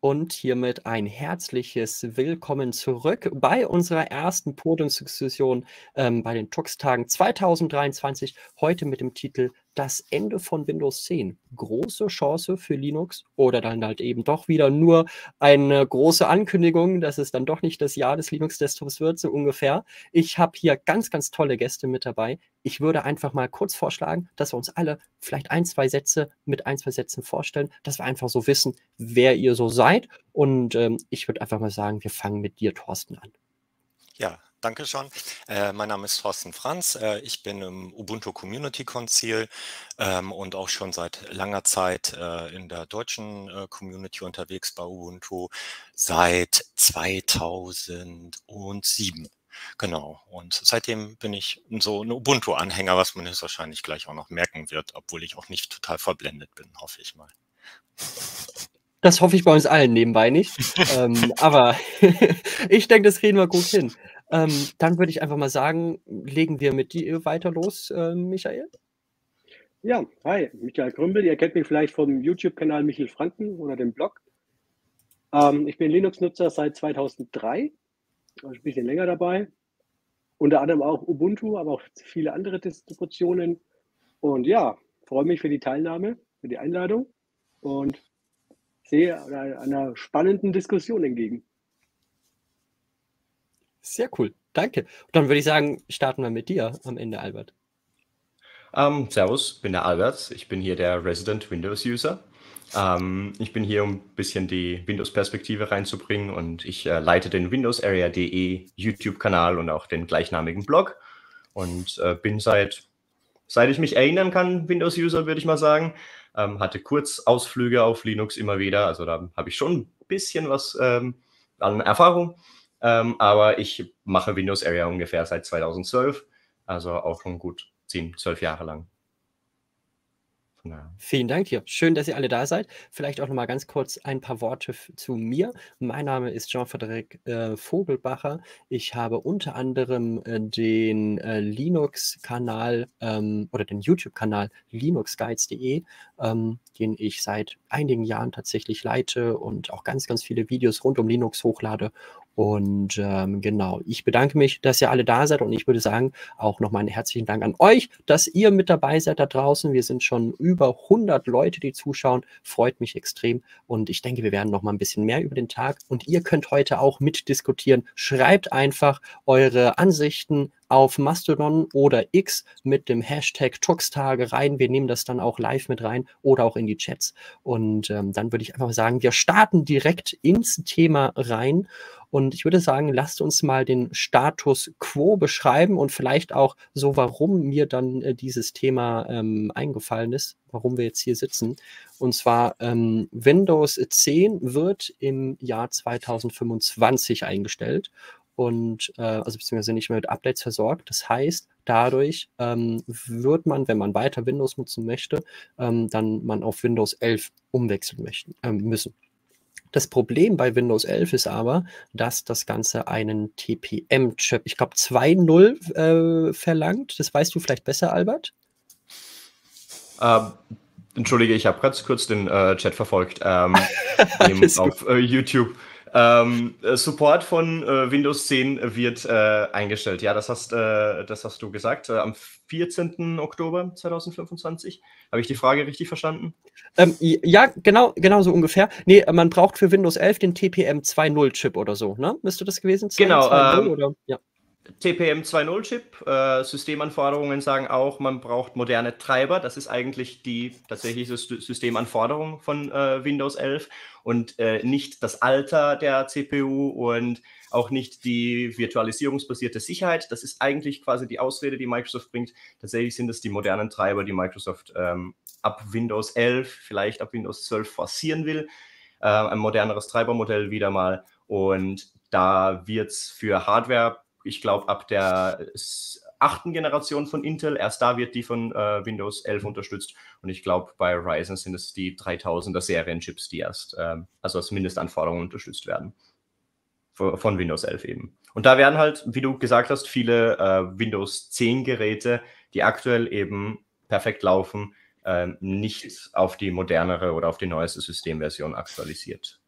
und hiermit ein herzliches Willkommen zurück bei unserer ersten Podiumsdiskussion ähm, bei den Tux-Tagen 2023. Heute mit dem Titel Das Ende von Windows 10. Große Chance für Linux oder dann halt eben doch wieder nur eine große Ankündigung, dass es dann doch nicht das Jahr des Linux-Desktops wird, so ungefähr. Ich habe hier ganz, ganz tolle Gäste mit dabei. Ich würde einfach mal kurz vorschlagen, dass wir uns alle vielleicht ein, zwei Sätze mit ein, zwei Sätzen vorstellen, dass wir einfach so wissen, wer ihr so seid. Und ähm, ich würde einfach mal sagen, wir fangen mit dir, Thorsten, an. Ja, danke schon. Äh, mein Name ist Thorsten Franz. Äh, ich bin im Ubuntu Community Konzil ähm, und auch schon seit langer Zeit äh, in der deutschen äh, Community unterwegs bei Ubuntu seit 2007. Genau. Und seitdem bin ich so ein Ubuntu-Anhänger, was man jetzt wahrscheinlich gleich auch noch merken wird, obwohl ich auch nicht total verblendet bin, hoffe ich mal. Das hoffe ich bei uns allen nebenbei nicht. ähm, aber ich denke, das kriegen wir gut hin. Ähm, dann würde ich einfach mal sagen, legen wir mit dir weiter los, äh, Michael. Ja, hi, Michael Grümbel. Ihr kennt mich vielleicht vom YouTube-Kanal Michael Franken oder dem Blog. Ähm, ich bin Linux-Nutzer seit 2003 ein bisschen länger dabei. Unter anderem auch Ubuntu, aber auch viele andere Distributionen. Und ja, freue mich für die Teilnahme, für die Einladung und sehe einer spannenden Diskussion entgegen. Sehr cool, danke. Und dann würde ich sagen, starten wir mit dir am Ende, Albert. Ähm, servus, bin der Albert. Ich bin hier der Resident Windows User. Ähm, ich bin hier, um ein bisschen die Windows-Perspektive reinzubringen und ich äh, leite den Windows Area.de YouTube-Kanal und auch den gleichnamigen Blog und äh, bin seit, seit ich mich erinnern kann, Windows-User, würde ich mal sagen. Ähm, hatte kurz Ausflüge auf Linux immer wieder, also da habe ich schon ein bisschen was ähm, an Erfahrung, ähm, aber ich mache Windows Area ungefähr seit 2012, also auch schon gut 10, 12 Jahre lang. Ja. Vielen Dank dir. Schön, dass ihr alle da seid. Vielleicht auch noch mal ganz kurz ein paar Worte zu mir. Mein Name ist Jean-Frédéric äh, Vogelbacher. Ich habe unter anderem äh, den äh, Linux-Kanal ähm, oder den YouTube-Kanal linuxguides.de, ähm, den ich seit einigen Jahren tatsächlich leite und auch ganz, ganz viele Videos rund um Linux hochlade. Und ähm, genau, ich bedanke mich, dass ihr alle da seid und ich würde sagen, auch nochmal einen herzlichen Dank an euch, dass ihr mit dabei seid da draußen. Wir sind schon über 100 Leute, die zuschauen. Freut mich extrem und ich denke, wir werden noch mal ein bisschen mehr über den Tag und ihr könnt heute auch mitdiskutieren. Schreibt einfach eure Ansichten auf Mastodon oder X mit dem Hashtag Tuxtage rein. Wir nehmen das dann auch live mit rein oder auch in die Chats. Und ähm, dann würde ich einfach sagen, wir starten direkt ins Thema rein. Und ich würde sagen, lasst uns mal den Status quo beschreiben und vielleicht auch so, warum mir dann äh, dieses Thema ähm, eingefallen ist, warum wir jetzt hier sitzen. Und zwar ähm, Windows 10 wird im Jahr 2025 eingestellt und äh, also beziehungsweise nicht mehr mit Updates versorgt. Das heißt, dadurch ähm, wird man, wenn man weiter Windows nutzen möchte, ähm, dann man auf Windows 11 umwechseln möchten, äh, müssen. Das Problem bei Windows 11 ist aber, dass das Ganze einen TPM-Chip, ich glaube 2.0 äh, verlangt. Das weißt du vielleicht besser, Albert? Ähm, entschuldige, ich habe ganz kurz den äh, Chat verfolgt ähm, auf äh, YouTube. Ähm, äh, Support von äh, Windows 10 wird äh, eingestellt. Ja, das hast, äh, das hast du gesagt. Äh, am 14. Oktober 2025. Habe ich die Frage richtig verstanden? Ähm, ja, genau, genau so ungefähr. Nee, man braucht für Windows 11 den TPM 2.0 Chip oder so, ne? Müsste das gewesen sein? Genau. Ähm, oder? Ja. TPM 2.0 Chip. Äh, Systemanforderungen sagen auch, man braucht moderne Treiber. Das ist eigentlich die tatsächliche Systemanforderung von äh, Windows 11 und äh, nicht das Alter der CPU und auch nicht die virtualisierungsbasierte Sicherheit. Das ist eigentlich quasi die Ausrede, die Microsoft bringt. Tatsächlich sind es die modernen Treiber, die Microsoft ähm, ab Windows 11, vielleicht ab Windows 12 forcieren will. Äh, ein moderneres Treibermodell wieder mal. Und da wird es für Hardware ich glaube, ab der achten Generation von Intel, erst da wird die von äh, Windows 11 unterstützt. Und ich glaube, bei Ryzen sind es die 3000er Serienchips, die erst, ähm, also als Mindestanforderungen unterstützt werden. Von Windows 11 eben. Und da werden halt, wie du gesagt hast, viele äh, Windows 10 Geräte, die aktuell eben perfekt laufen, äh, nicht auf die modernere oder auf die neueste Systemversion aktualisiert.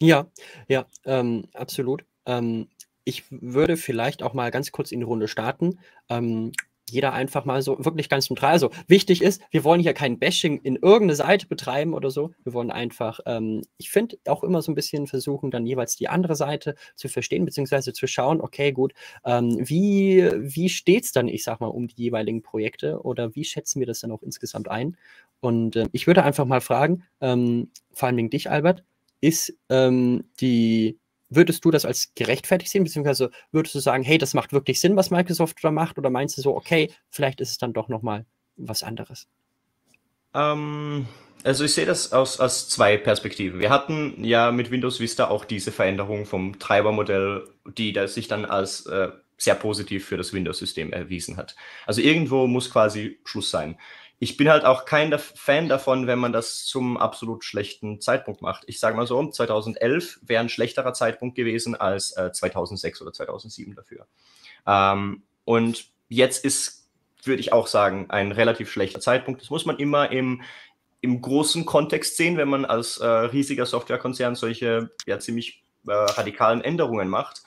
Ja, ja, ähm, absolut. Ähm, ich würde vielleicht auch mal ganz kurz in die Runde starten. Ähm, jeder einfach mal so wirklich ganz neutral. Also wichtig ist, wir wollen hier kein Bashing in irgendeine Seite betreiben oder so. Wir wollen einfach, ähm, ich finde auch immer so ein bisschen versuchen, dann jeweils die andere Seite zu verstehen, beziehungsweise zu schauen, okay, gut, ähm, wie, wie steht es dann, ich sag mal, um die jeweiligen Projekte oder wie schätzen wir das dann auch insgesamt ein? Und äh, ich würde einfach mal fragen, ähm, vor allem dich, Albert, ist ähm, die Würdest du das als gerechtfertigt sehen, beziehungsweise würdest du sagen, hey, das macht wirklich Sinn, was Microsoft da macht, oder meinst du so, okay, vielleicht ist es dann doch nochmal was anderes? Ähm, also ich sehe das aus, aus zwei Perspektiven. Wir hatten ja mit Windows Vista auch diese Veränderung vom Treibermodell, die da sich dann als äh, sehr positiv für das Windows-System erwiesen hat. Also irgendwo muss quasi Schluss sein ich bin halt auch kein Fan davon, wenn man das zum absolut schlechten Zeitpunkt macht. Ich sage mal so, 2011 wäre ein schlechterer Zeitpunkt gewesen als äh, 2006 oder 2007 dafür. Ähm, und jetzt ist, würde ich auch sagen, ein relativ schlechter Zeitpunkt. Das muss man immer im, im großen Kontext sehen, wenn man als äh, riesiger Softwarekonzern solche ja ziemlich äh, radikalen Änderungen macht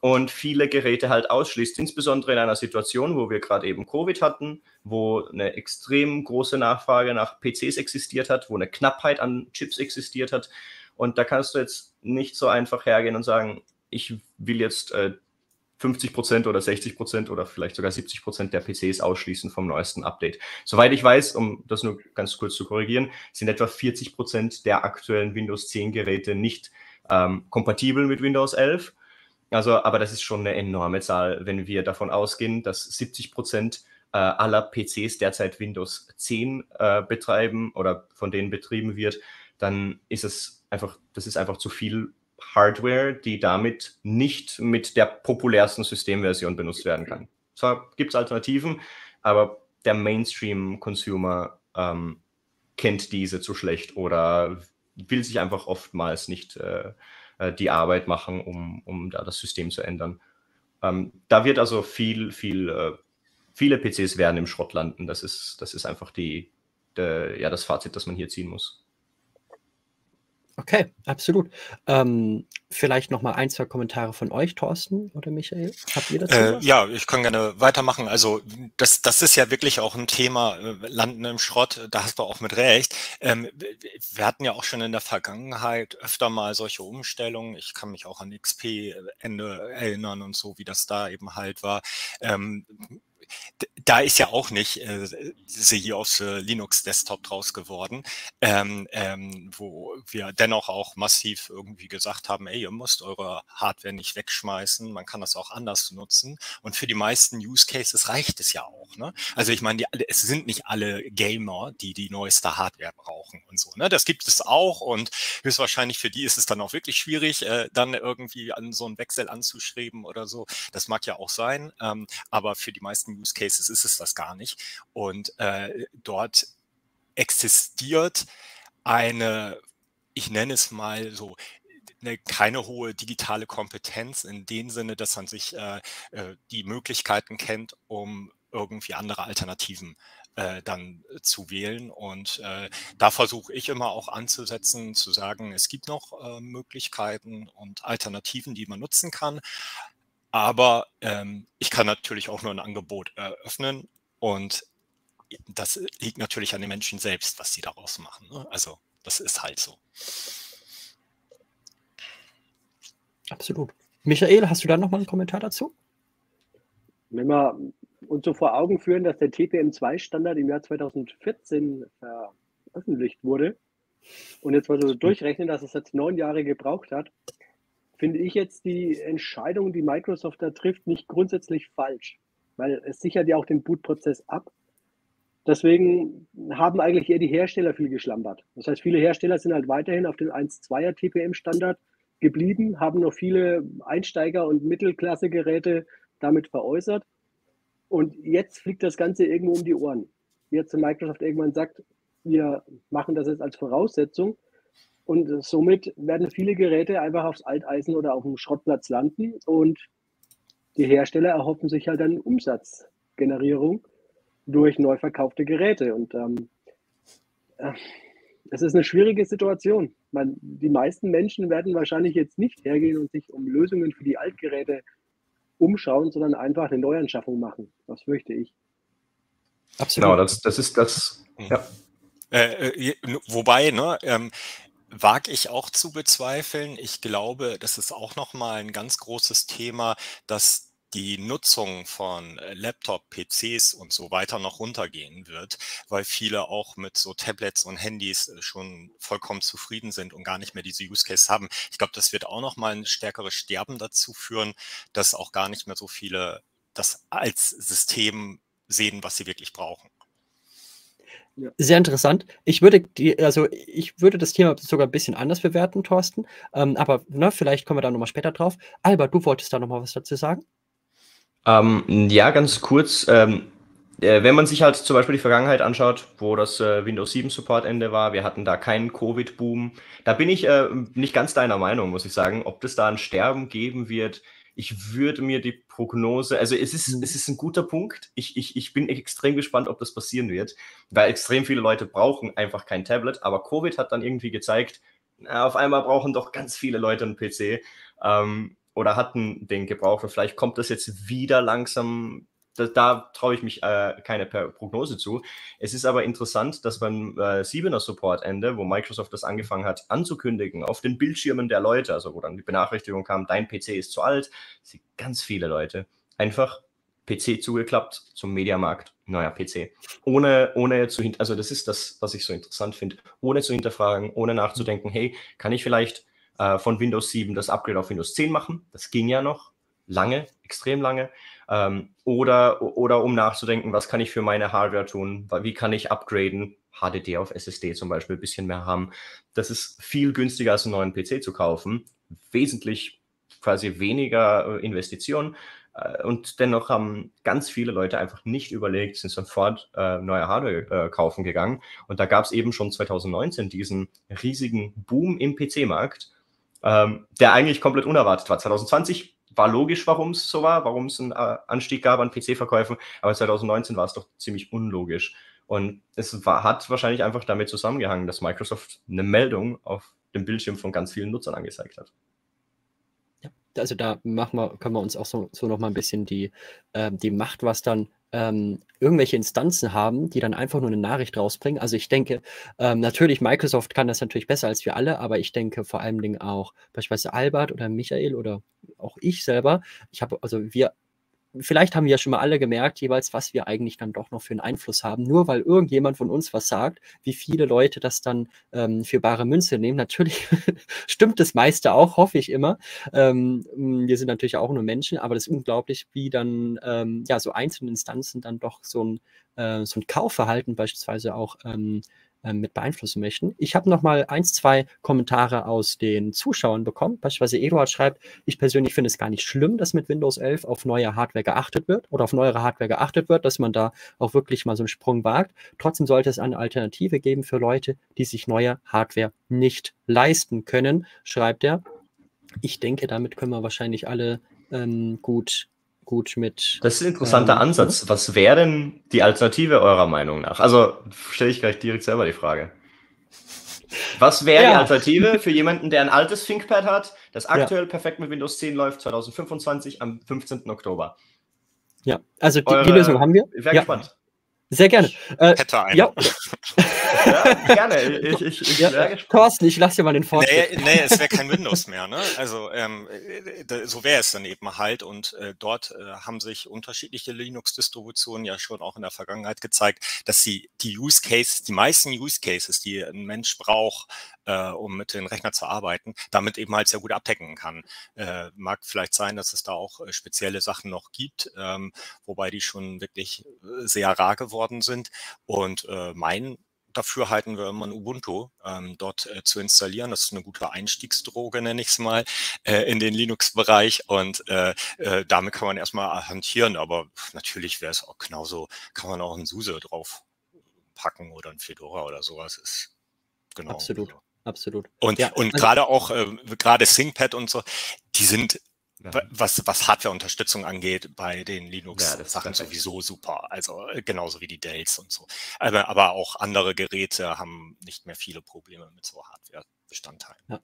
und viele Geräte halt ausschließt, insbesondere in einer Situation, wo wir gerade eben Covid hatten, wo eine extrem große Nachfrage nach PCs existiert hat, wo eine Knappheit an Chips existiert hat. Und da kannst du jetzt nicht so einfach hergehen und sagen, ich will jetzt äh, 50 Prozent oder 60 Prozent oder vielleicht sogar 70 Prozent der PCs ausschließen vom neuesten Update. Soweit ich weiß, um das nur ganz kurz zu korrigieren, sind etwa 40 Prozent der aktuellen Windows 10 Geräte nicht ähm, kompatibel mit Windows 11 also, aber das ist schon eine enorme Zahl, wenn wir davon ausgehen, dass 70 Prozent äh, aller PCs derzeit Windows 10 äh, betreiben oder von denen betrieben wird, dann ist es einfach, das ist einfach zu viel Hardware, die damit nicht mit der populärsten Systemversion benutzt werden kann. Zwar gibt es Alternativen, aber der Mainstream-Consumer ähm, kennt diese zu schlecht oder will sich einfach oftmals nicht äh, äh, die Arbeit machen, um, um da das System zu ändern. Ähm, da wird also viel, viel, äh, viele PCs werden im Schrott landen. Das ist, das ist einfach die, de, ja, das Fazit, das man hier ziehen muss. Okay, absolut. Ähm, vielleicht noch mal ein, zwei Kommentare von euch, Thorsten oder Michael. Habt ihr dazu? Äh, ja, ich kann gerne weitermachen. Also das, das ist ja wirklich auch ein Thema, äh, Landen im Schrott, da hast du auch mit recht. Ähm, wir hatten ja auch schon in der Vergangenheit öfter mal solche Umstellungen. Ich kann mich auch an XP-Ende erinnern und so, wie das da eben halt war. Ähm, da ist ja auch nicht äh, sie aufs äh, Linux Desktop draus geworden, ähm, ähm, wo wir dennoch auch massiv irgendwie gesagt haben, ey, ihr müsst eure Hardware nicht wegschmeißen, man kann das auch anders nutzen. Und für die meisten Use Cases reicht es ja auch. Ne? Also ich meine, die, es sind nicht alle Gamer, die die neueste Hardware brauchen und so. Ne? Das gibt es auch und höchstwahrscheinlich für die ist es dann auch wirklich schwierig, äh, dann irgendwie an so einen Wechsel anzuschreiben oder so. Das mag ja auch sein, ähm, aber für die meisten Use Cases ist es das gar nicht. Und äh, dort existiert eine, ich nenne es mal so, eine, keine hohe digitale Kompetenz in dem Sinne, dass man sich äh, äh die Möglichkeiten kennt, um irgendwie andere Alternativen äh, dann zu wählen. Und äh, da versuche ich immer auch anzusetzen, zu sagen, es gibt noch äh, Möglichkeiten und Alternativen, die man nutzen kann. Aber ähm, ich kann natürlich auch nur ein Angebot eröffnen und das liegt natürlich an den Menschen selbst, was sie daraus machen. Ne? Also das ist halt so. Absolut. Michael, hast du da nochmal einen Kommentar dazu? Wenn wir uns so vor Augen führen, dass der TPM2-Standard im Jahr 2014 veröffentlicht wurde und jetzt mal so durchrechnen, dass es jetzt neun Jahre gebraucht hat, finde ich jetzt die Entscheidung, die Microsoft da trifft, nicht grundsätzlich falsch, weil es sichert ja auch den Bootprozess ab. Deswegen haben eigentlich eher die Hersteller viel geschlampert. Das heißt, viele Hersteller sind halt weiterhin auf dem 1.2er TPM-Standard geblieben, haben noch viele Einsteiger- und Mittelklasse-Geräte damit veräußert. Und jetzt fliegt das Ganze irgendwo um die Ohren. Jetzt Microsoft irgendwann sagt, wir machen das jetzt als Voraussetzung, und somit werden viele Geräte einfach aufs Alteisen oder auf dem Schrottplatz landen und die Hersteller erhoffen sich halt dann Umsatzgenerierung durch neu verkaufte Geräte. Und ähm, äh, es ist eine schwierige Situation. man, die meisten Menschen werden wahrscheinlich jetzt nicht hergehen und sich um Lösungen für die Altgeräte umschauen, sondern einfach eine Neuanschaffung machen. Das fürchte ich. Absolut. Genau, das, das ist das. Ja. Äh, äh wobei, ne, ähm, wage ich auch zu bezweifeln. Ich glaube, das ist auch nochmal ein ganz großes Thema, dass die Nutzung von äh, Laptop, PCs und so weiter noch runtergehen wird, weil viele auch mit so Tablets und Handys äh, schon vollkommen zufrieden sind und gar nicht mehr diese Use Case haben. Ich glaube, das wird auch noch mal ein stärkeres Sterben dazu führen, dass auch gar nicht mehr so viele das als System sehen, was sie wirklich brauchen. Sehr interessant. Ich würde die, also ich würde das Thema sogar ein bisschen anders bewerten, Thorsten. Ähm, aber ne, vielleicht kommen wir da nochmal später drauf. Albert, du wolltest da nochmal was dazu sagen? Ähm, ja, ganz kurz. Ähm, äh, wenn man sich halt zum Beispiel die Vergangenheit anschaut, wo das äh, Windows 7 Support-Ende war, wir hatten da keinen Covid-Boom. Da bin ich äh, nicht ganz deiner Meinung, muss ich sagen, ob das da ein Sterben geben wird. Ich würde mir die Prognose, also es ist, mhm. es ist ein guter Punkt. Ich, ich, ich bin extrem gespannt, ob das passieren wird, weil extrem viele Leute brauchen einfach kein Tablet. Aber Covid hat dann irgendwie gezeigt, auf einmal brauchen doch ganz viele Leute einen PC. Ähm, oder hatten den gebraucht und vielleicht kommt das jetzt wieder langsam. Da, da traue ich mich äh, keine Prognose zu. Es ist aber interessant, dass beim äh, 7er Support-Ende, wo Microsoft das angefangen hat anzukündigen, auf den Bildschirmen der Leute, also wo dann die Benachrichtigung kam, dein PC ist zu alt, sind ganz viele Leute einfach PC zugeklappt zum Mediamarkt, neuer PC. Ohne, ohne zu, also das ist das, was ich so interessant finde, ohne zu hinterfragen, ohne nachzudenken, hey, kann ich vielleicht äh, von Windows 7 das Upgrade auf Windows 10 machen. Das ging ja noch lange, extrem lange. Ähm, oder, oder um nachzudenken, was kann ich für meine Hardware tun? Wie kann ich upgraden? HDD auf SSD zum Beispiel ein bisschen mehr haben. Das ist viel günstiger als einen neuen PC zu kaufen. Wesentlich quasi weniger äh, Investitionen. Äh, und dennoch haben ganz viele Leute einfach nicht überlegt, sind sofort äh, neue Hardware äh, kaufen gegangen. Und da gab es eben schon 2019 diesen riesigen Boom im PC-Markt ähm, der eigentlich komplett unerwartet war. 2020 war logisch, warum es so war, warum es einen äh, Anstieg gab an PC-Verkäufen, aber 2019 war es doch ziemlich unlogisch. Und es war, hat wahrscheinlich einfach damit zusammengehangen, dass Microsoft eine Meldung auf dem Bildschirm von ganz vielen Nutzern angezeigt hat. Ja, also da machen wir, können wir uns auch so, so noch mal ein bisschen die, äh, die Macht, was dann ähm, irgendwelche Instanzen haben, die dann einfach nur eine Nachricht rausbringen. Also ich denke, ähm, natürlich, Microsoft kann das natürlich besser als wir alle, aber ich denke vor allen Dingen auch beispielsweise Albert oder Michael oder auch ich selber. Ich habe, also wir vielleicht haben wir ja schon mal alle gemerkt, jeweils, was wir eigentlich dann doch noch für einen Einfluss haben. Nur weil irgendjemand von uns was sagt, wie viele Leute das dann ähm, für bare Münze nehmen. Natürlich stimmt das meiste auch, hoffe ich immer. Ähm, wir sind natürlich auch nur Menschen, aber das ist unglaublich, wie dann ähm, ja so einzelne Instanzen dann doch so ein, äh, so ein Kaufverhalten beispielsweise auch ähm, mit beeinflussen möchten. Ich habe noch mal eins, zwei Kommentare aus den Zuschauern bekommen. Beispielsweise Eduard schreibt, ich persönlich finde es gar nicht schlimm, dass mit Windows 11 auf neue Hardware geachtet wird oder auf neuere Hardware geachtet wird, dass man da auch wirklich mal so einen Sprung wagt. Trotzdem sollte es eine Alternative geben für Leute, die sich neue Hardware nicht leisten können, schreibt er. Ich denke, damit können wir wahrscheinlich alle ähm, gut gut mit. Das ist ein interessanter ähm, Ansatz. Was wäre denn die Alternative eurer Meinung nach? Also stelle ich gleich direkt selber die Frage. Was wäre ja. die Alternative für jemanden, der ein altes ThinkPad hat, das aktuell ja. perfekt mit Windows 10 läuft, 2025 am 15. Oktober? Ja, also die, die Lösung haben wir. Ich wäre ja. gespannt. Sehr gerne. Äh, Hätte einen. Ja. ja, gerne. Ich, ich, ich ja, Thorsten, ich lasse dir mal den Vortritt. Nee, nee es wäre kein Windows mehr. Ne? Also ähm, äh, so wäre es dann eben halt. Und äh, dort äh, haben sich unterschiedliche Linux-Distributionen ja schon auch in der Vergangenheit gezeigt, dass sie die Use Cases, die meisten Use Cases, die ein Mensch braucht, äh, um mit den Rechnern zu arbeiten, damit eben halt sehr gut abdecken kann. Äh, mag vielleicht sein, dass es da auch äh, spezielle Sachen noch gibt, ähm, wobei die schon wirklich äh, sehr rar geworden sind. Und äh, mein dafür halten wir immer ein Ubuntu ähm, dort äh, zu installieren. Das ist eine gute Einstiegsdroge, nenne ich es mal, äh, in den Linux-Bereich. Und äh, äh, damit kann man erstmal hantieren. Aber natürlich wäre es auch genauso, kann man auch einen SUSE drauf packen oder ein Fedora oder sowas. Ist genau. Absolut. So absolut. Und, ja, und also, gerade auch, äh, gerade ThinkPad und so, die sind. Was, was Hardware-Unterstützung angeht, bei den Linux-Sachen ja, sowieso super. Also äh, genauso wie die Dells und so. Aber, aber auch andere Geräte haben nicht mehr viele Probleme mit so Hardware. Bestandteil. Ja.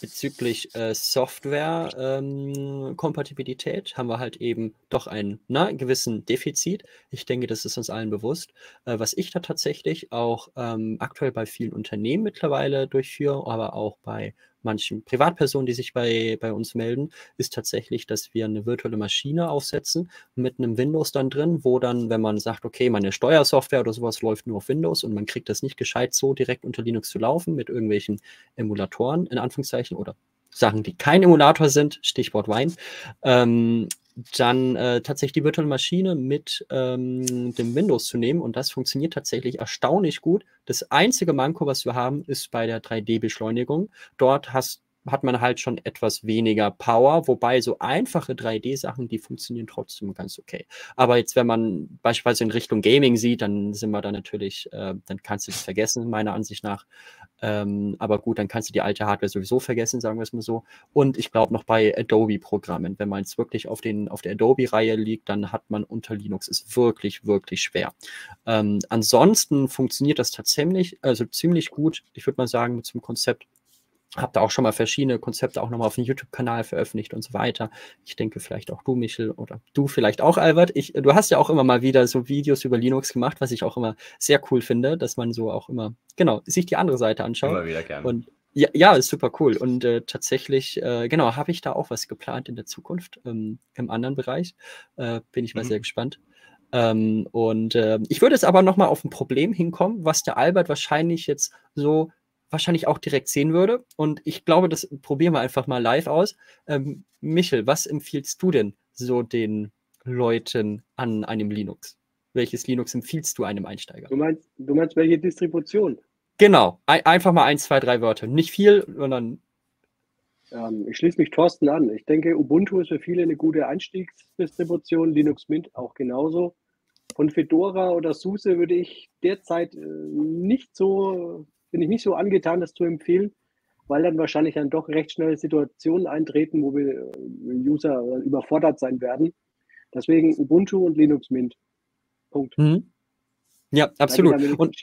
Bezüglich äh, Software-Kompatibilität ähm, haben wir halt eben doch einen na, gewissen Defizit. Ich denke, das ist uns allen bewusst. Äh, was ich da tatsächlich auch ähm, aktuell bei vielen Unternehmen mittlerweile durchführe, aber auch bei manchen Privatpersonen, die sich bei, bei uns melden, ist tatsächlich, dass wir eine virtuelle Maschine aufsetzen mit einem Windows dann drin, wo dann, wenn man sagt, okay, meine Steuersoftware oder sowas läuft nur auf Windows und man kriegt das nicht gescheit so direkt unter Linux zu laufen mit irgendwelchen Emulatoren, in Anführungszeichen, oder Sachen, die kein Emulator sind, Stichwort Wein, ähm, dann äh, tatsächlich die virtuelle Maschine mit ähm, dem Windows zu nehmen und das funktioniert tatsächlich erstaunlich gut. Das einzige Manko, was wir haben, ist bei der 3D-Beschleunigung. Dort hast hat man halt schon etwas weniger Power, wobei so einfache 3D-Sachen, die funktionieren trotzdem ganz okay. Aber jetzt, wenn man beispielsweise in Richtung Gaming sieht, dann sind wir da natürlich, äh, dann kannst du es vergessen, meiner Ansicht nach. Ähm, aber gut, dann kannst du die alte Hardware sowieso vergessen, sagen wir es mal so. Und ich glaube noch bei Adobe-Programmen, wenn man jetzt wirklich auf, den, auf der Adobe-Reihe liegt, dann hat man unter Linux ist wirklich, wirklich schwer. Ähm, ansonsten funktioniert das tatsächlich, also ziemlich gut, ich würde mal sagen, zum Konzept habe da auch schon mal verschiedene Konzepte auch nochmal auf dem YouTube-Kanal veröffentlicht und so weiter. Ich denke vielleicht auch du, Michel, oder du vielleicht auch, Albert. Ich, du hast ja auch immer mal wieder so Videos über Linux gemacht, was ich auch immer sehr cool finde, dass man so auch immer, genau, sich die andere Seite anschaut. Immer wieder gerne. Und ja, ja, ist super cool. Und äh, tatsächlich, äh, genau, habe ich da auch was geplant in der Zukunft ähm, im anderen Bereich. Äh, bin ich mal mhm. sehr gespannt. Ähm, und äh, ich würde jetzt aber nochmal auf ein Problem hinkommen, was der Albert wahrscheinlich jetzt so wahrscheinlich auch direkt sehen würde. Und ich glaube, das probieren wir einfach mal live aus. Ähm, Michel, was empfiehlst du denn so den Leuten an einem Linux? Welches Linux empfiehlst du einem Einsteiger? Du meinst, du meinst welche Distribution? Genau, Ein, einfach mal ein, zwei, drei Wörter. Nicht viel, sondern. Ähm, ich schließe mich Thorsten an. Ich denke, Ubuntu ist für viele eine gute Einstiegsdistribution, Linux Mint auch genauso. Von Fedora oder SUSE würde ich derzeit äh, nicht so bin ich nicht so angetan, das zu empfehlen, weil dann wahrscheinlich dann doch recht schnell Situationen eintreten, wo wir äh, User überfordert sein werden. Deswegen Ubuntu und Linux Mint. Punkt. Mhm. Ja, absolut. Und,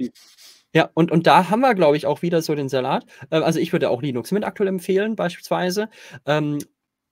ja, und, und da haben wir, glaube ich, auch wieder so den Salat. Äh, also ich würde auch Linux Mint aktuell empfehlen, beispielsweise.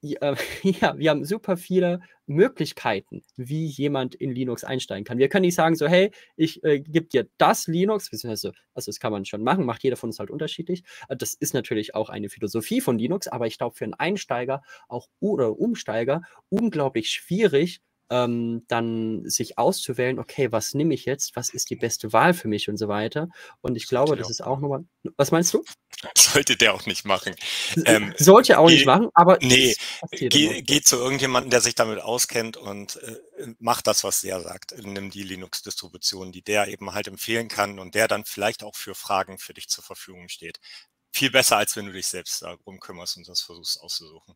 Ja, ja, wir haben super viele Möglichkeiten, wie jemand in Linux einsteigen kann. Wir können nicht sagen, so, hey, ich äh, gebe dir das Linux, beziehungsweise, also das kann man schon machen, macht jeder von uns halt unterschiedlich. Äh, das ist natürlich auch eine Philosophie von Linux, aber ich glaube, für einen Einsteiger auch oder Umsteiger unglaublich schwierig, ähm, dann sich auszuwählen, okay, was nehme ich jetzt, was ist die beste Wahl für mich und so weiter. Und ich glaube, das ist auch nochmal. Was meinst du? Sollte der auch nicht machen. Ähm, Sollte auch geh, nicht machen, aber. Nee, geh, geh, zu irgendjemandem, der sich damit auskennt und äh, mach das, was der sagt. Nimm die Linux-Distribution, die der eben halt empfehlen kann und der dann vielleicht auch für Fragen für dich zur Verfügung steht. Viel besser, als wenn du dich selbst darum kümmerst und das versuchst auszusuchen.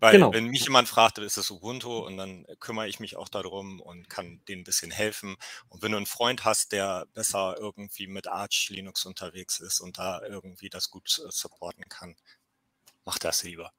Weil genau. wenn mich jemand fragt, ist es Ubuntu und dann kümmere ich mich auch darum und kann denen ein bisschen helfen. Und wenn du einen Freund hast, der besser irgendwie mit Arch Linux unterwegs ist und da irgendwie das gut äh, supporten kann, mach das lieber.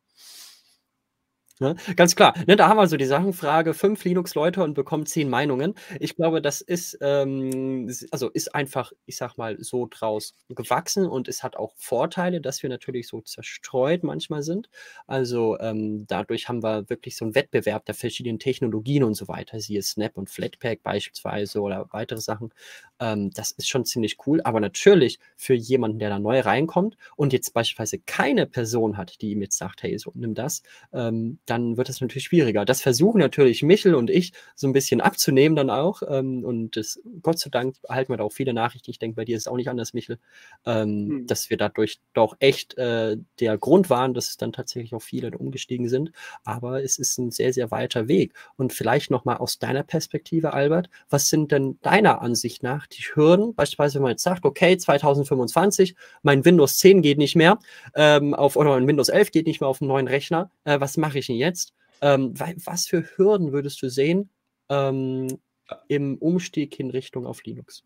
Ne? Ganz klar. Ne, da haben wir so die Sachen, Frage fünf Linux-Leute und bekommen zehn Meinungen. Ich glaube, das ist, ähm, also ist einfach, ich sag mal, so draus gewachsen und es hat auch Vorteile, dass wir natürlich so zerstreut manchmal sind. Also ähm, dadurch haben wir wirklich so einen Wettbewerb der verschiedenen Technologien und so weiter, siehe Snap und Flatpak beispielsweise oder weitere Sachen. Ähm, das ist schon ziemlich cool. Aber natürlich für jemanden, der da neu reinkommt und jetzt beispielsweise keine Person hat, die ihm jetzt sagt, hey, so nimm das, ähm, dann wird es natürlich schwieriger. Das versuchen natürlich Michel und ich so ein bisschen abzunehmen dann auch. Ähm, und das, Gott sei Dank erhalten wir da auch viele Nachrichten. Ich denke, bei dir ist es auch nicht anders, Michel, ähm, mhm. dass wir dadurch doch echt äh, der Grund waren, dass dann tatsächlich auch viele umgestiegen sind. Aber es ist ein sehr, sehr weiter Weg. Und vielleicht nochmal aus deiner Perspektive, Albert, was sind denn deiner Ansicht nach die Hürden? Beispielsweise, wenn man jetzt sagt, okay, 2025, mein Windows 10 geht nicht mehr ähm, auf, oder mein Windows 11 geht nicht mehr auf einen neuen Rechner. Äh, was mache ich denn jetzt. Ähm, was für Hürden würdest du sehen ähm, im Umstieg in Richtung auf Linux?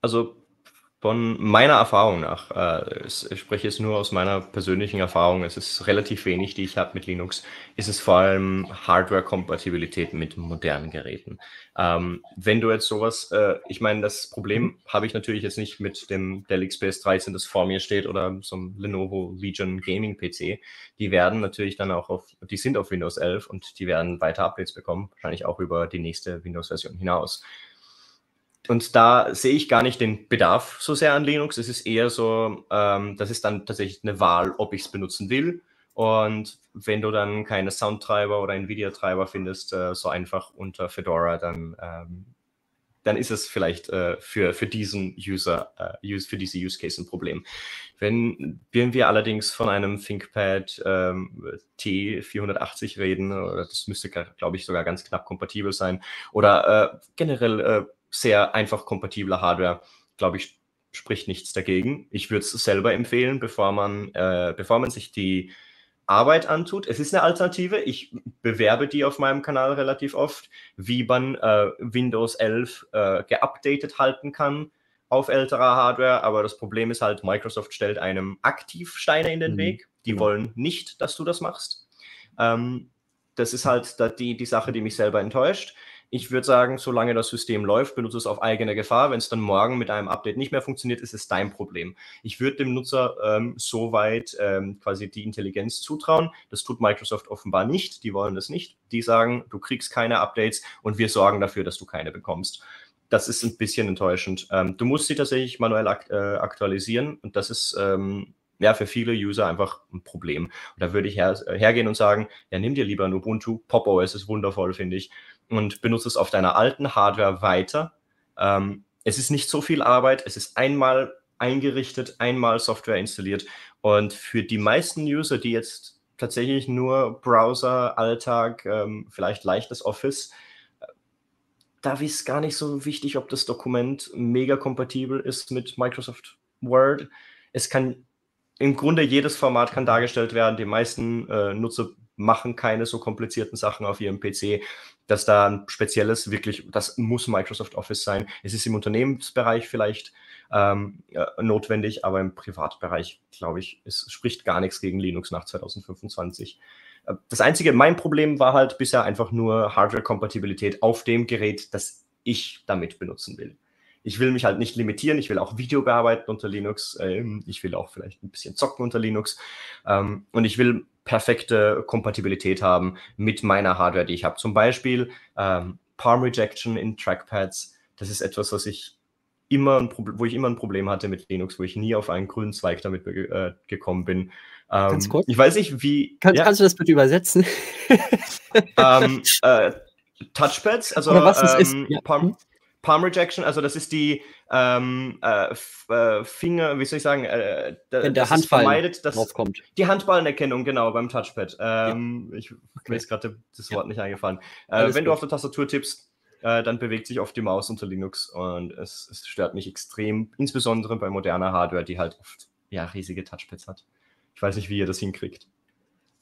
Also Von meiner Erfahrung nach, äh, ich spreche jetzt nur aus meiner persönlichen Erfahrung, es ist relativ wenig, die ich habe mit Linux, ist es vor allem Hardware-Kompatibilität mit modernen Geräten. Ähm, wenn du jetzt sowas, äh, ich meine, das Problem habe ich natürlich jetzt nicht mit dem Dell XPS 13, das vor mir steht, oder so einem Lenovo Legion Gaming PC. Die werden natürlich dann auch auf, die sind auf Windows 11 und die werden weiter Updates bekommen, wahrscheinlich auch über die nächste Windows-Version hinaus. Und da sehe ich gar nicht den Bedarf so sehr an Linux. Es ist eher so, ähm, das ist dann tatsächlich eine Wahl, ob ich es benutzen will. Und wenn du dann keine Soundtreiber oder Nvidia-Treiber findest, äh, so einfach unter Fedora, dann, ähm, dann ist es vielleicht äh, für, für diesen User, äh, für diese Use Case ein Problem. Wenn, wenn wir allerdings von einem ThinkPad ähm, T480 reden, das müsste, glaube ich, sogar ganz knapp kompatibel sein, oder äh, generell äh, sehr einfach kompatible Hardware, glaube ich, spricht nichts dagegen. Ich würde es selber empfehlen, bevor man, äh, bevor man sich die Arbeit antut. Es ist eine Alternative. Ich bewerbe die auf meinem Kanal relativ oft, wie man äh, Windows 11 äh, geupdatet halten kann auf älterer Hardware. Aber das Problem ist halt, Microsoft stellt einem aktiv Steine in den mhm. Weg. Die mhm. wollen nicht, dass du das machst. Ähm, das ist halt die, die Sache, die mich selber enttäuscht. Ich würde sagen, solange das System läuft, benutze es auf eigene Gefahr. Wenn es dann morgen mit einem Update nicht mehr funktioniert, ist es dein Problem. Ich würde dem Nutzer ähm, soweit ähm, quasi die Intelligenz zutrauen. Das tut Microsoft offenbar nicht. Die wollen das nicht. Die sagen, du kriegst keine Updates und wir sorgen dafür, dass du keine bekommst. Das ist ein bisschen enttäuschend. Ähm, du musst sie tatsächlich manuell akt äh, aktualisieren und das ist ähm, ja, für viele User einfach ein Problem. Und da würde ich her äh, hergehen und sagen, ja, nimm dir lieber ein Ubuntu. Pop OS ist wundervoll, finde ich und benutze es auf deiner alten Hardware weiter. Ähm, es ist nicht so viel Arbeit, es ist einmal eingerichtet, einmal Software installiert und für die meisten User, die jetzt tatsächlich nur Browser, Alltag, ähm, vielleicht leichtes Office, da ist gar nicht so wichtig, ob das Dokument mega kompatibel ist mit Microsoft Word. Es kann im Grunde jedes Format kann dargestellt werden. Die meisten äh, Nutzer machen keine so komplizierten Sachen auf ihrem PC, dass da ein spezielles wirklich, das muss Microsoft Office sein. Es ist im Unternehmensbereich vielleicht ähm, äh, notwendig, aber im Privatbereich, glaube ich, es spricht gar nichts gegen Linux nach 2025. Äh, das einzige, mein Problem war halt bisher einfach nur Hardware-Kompatibilität auf dem Gerät, das ich damit benutzen will ich will mich halt nicht limitieren. Ich will auch Video bearbeiten unter Linux. Ähm, ich will auch vielleicht ein bisschen zocken unter Linux. Ähm, und ich will perfekte Kompatibilität haben mit meiner Hardware, die ich habe. Zum Beispiel ähm, Palm Rejection in Trackpads. Das ist etwas, was ich immer ein wo ich immer ein Problem hatte mit Linux, wo ich nie auf einen grünen Zweig damit äh, gekommen bin. Ähm, Ganz kurz. Ich weiß nicht, wie. Kann, ja. Kannst du das bitte übersetzen? ähm, äh, Touchpads, also Oder was ist, ähm, ja. Palm, hm? Palm Rejection, also das ist die ähm, äh, äh, Finger, wie soll ich sagen, äh, Wenn der Handball vermeidet, dass draufkommt. Die Handballenerkennung, genau, beim Touchpad. Ähm, ja. Ich okay. mir ist gerade das Wort ja. nicht eingefallen. Äh, wenn gut. du auf der Tastatur tippst, äh, dann bewegt sich oft die Maus unter Linux und es, es, stört mich extrem, insbesondere bei moderner Hardware, die halt oft ja, riesige Touchpads hat. Ich weiß nicht, wie ihr das hinkriegt.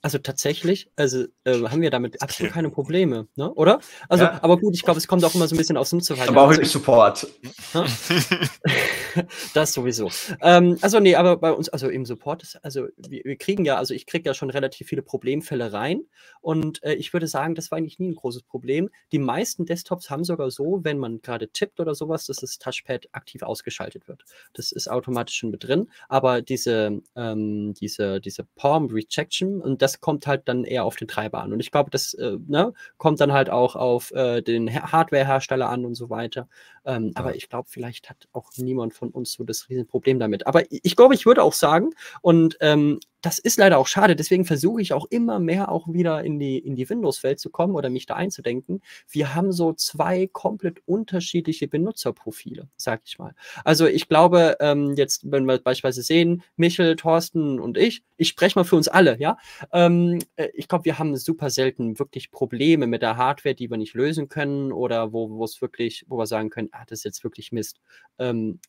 Also tatsächlich, also äh, haben wir damit absolut keine Probleme, ne? oder? Also, ja. aber gut, ich glaube, es kommt auch immer so ein bisschen aufs Nutzerverhalten. Aber auch also, Support. das sowieso. Ähm, also nee, aber bei uns, also im Support, ist, also wir, wir, kriegen ja, also ich kriege ja schon relativ viele Problemfälle rein und äh, ich würde sagen, das war eigentlich nie ein großes Problem. Die meisten Desktops haben sogar so, wenn man gerade tippt oder sowas, dass das Touchpad aktiv ausgeschaltet wird. Das ist automatisch schon mit drin, aber diese, ähm, diese, diese Palm Rejection und das kommt halt dann eher auf den Treiber an. Und ich glaube, das äh, ne, kommt dann halt auch auf äh, den Hardwarehersteller an und so weiter. Ähm, ja. Aber ich glaube, vielleicht hat auch niemand von uns so das Riesenproblem damit. Aber ich glaube, ich würde auch sagen, und ähm, das ist leider auch schade. Deswegen versuche ich auch immer mehr auch wieder in die, in die Windows-Welt zu kommen oder mich da einzudenken. Wir haben so zwei komplett unterschiedliche Benutzerprofile, sag ich mal. Also ich glaube, ähm, jetzt, wenn wir beispielsweise sehen, Michel, Thorsten und ich, ich spreche mal für uns alle, ja. Ähm, äh, ich glaube, wir haben super selten wirklich Probleme mit der Hardware, die wir nicht lösen können oder wo es wirklich, wo wir sagen können, ah, das ist jetzt wirklich Mist. Ähm,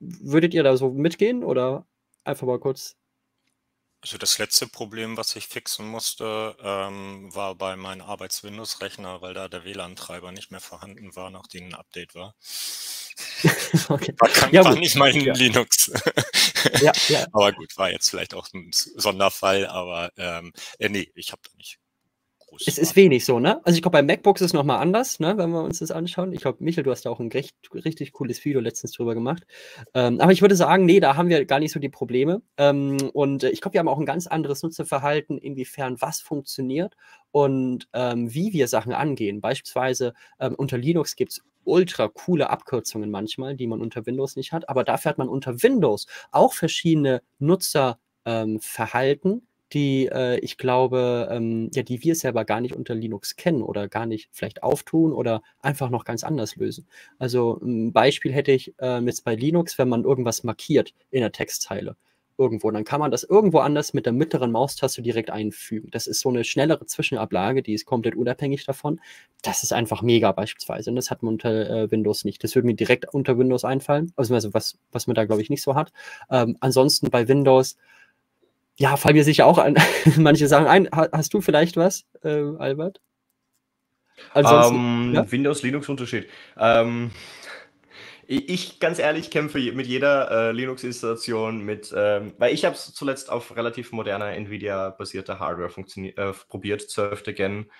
würdet ihr da so mitgehen oder einfach mal kurz also das letzte Problem, was ich fixen musste, ähm, war bei meinem Arbeits-Windows-Rechner, weil da der WLAN-Treiber nicht mehr vorhanden war, nachdem ein Update war. okay. War, kann, ja, war nicht mal in ja. Linux. ja, ja. Aber gut, war jetzt vielleicht auch ein Sonderfall, aber ähm, äh, nee, ich habe da nicht groß. Es ist wenig so, ne? Also ich glaube, bei MacBooks ist es nochmal anders, ne, wenn wir uns das anschauen. Ich glaube, Michael, du hast da auch ein recht, richtig cooles Video letztens drüber gemacht. Ähm, aber ich würde sagen, nee, da haben wir gar nicht so die Probleme. Ähm, und äh, ich glaube, wir haben auch ein ganz anderes Nutzerverhalten, inwiefern was funktioniert und ähm, wie wir Sachen angehen. Beispielsweise ähm, unter Linux gibt es ultra coole Abkürzungen manchmal, die man unter Windows nicht hat. Aber dafür hat man unter Windows auch verschiedene Nutzerverhalten, ähm, die äh, ich glaube, ähm, ja, die wir selber gar nicht unter Linux kennen oder gar nicht vielleicht auftun oder einfach noch ganz anders lösen. Also ein Beispiel hätte ich äh, jetzt bei Linux, wenn man irgendwas markiert in der Textzeile irgendwo, dann kann man das irgendwo anders mit der mittleren Maustaste direkt einfügen. Das ist so eine schnellere Zwischenablage, die ist komplett unabhängig davon. Das ist einfach mega beispielsweise und das hat man unter äh, Windows nicht. Das würde mir direkt unter Windows einfallen, also was, was man da glaube ich nicht so hat. Ähm, ansonsten bei Windows ja, fallen mir sicher auch an manche Sachen ein. Hast du vielleicht was, äh, Albert? Um, ähm, ja? Windows, Linux-Unterschied. Ähm, ich, ganz ehrlich, kämpfe mit jeder äh, Linux-Installation mit, ähm, weil ich habe es zuletzt auf relativ moderner Nvidia-basierter Hardware äh, probiert, 12. Gen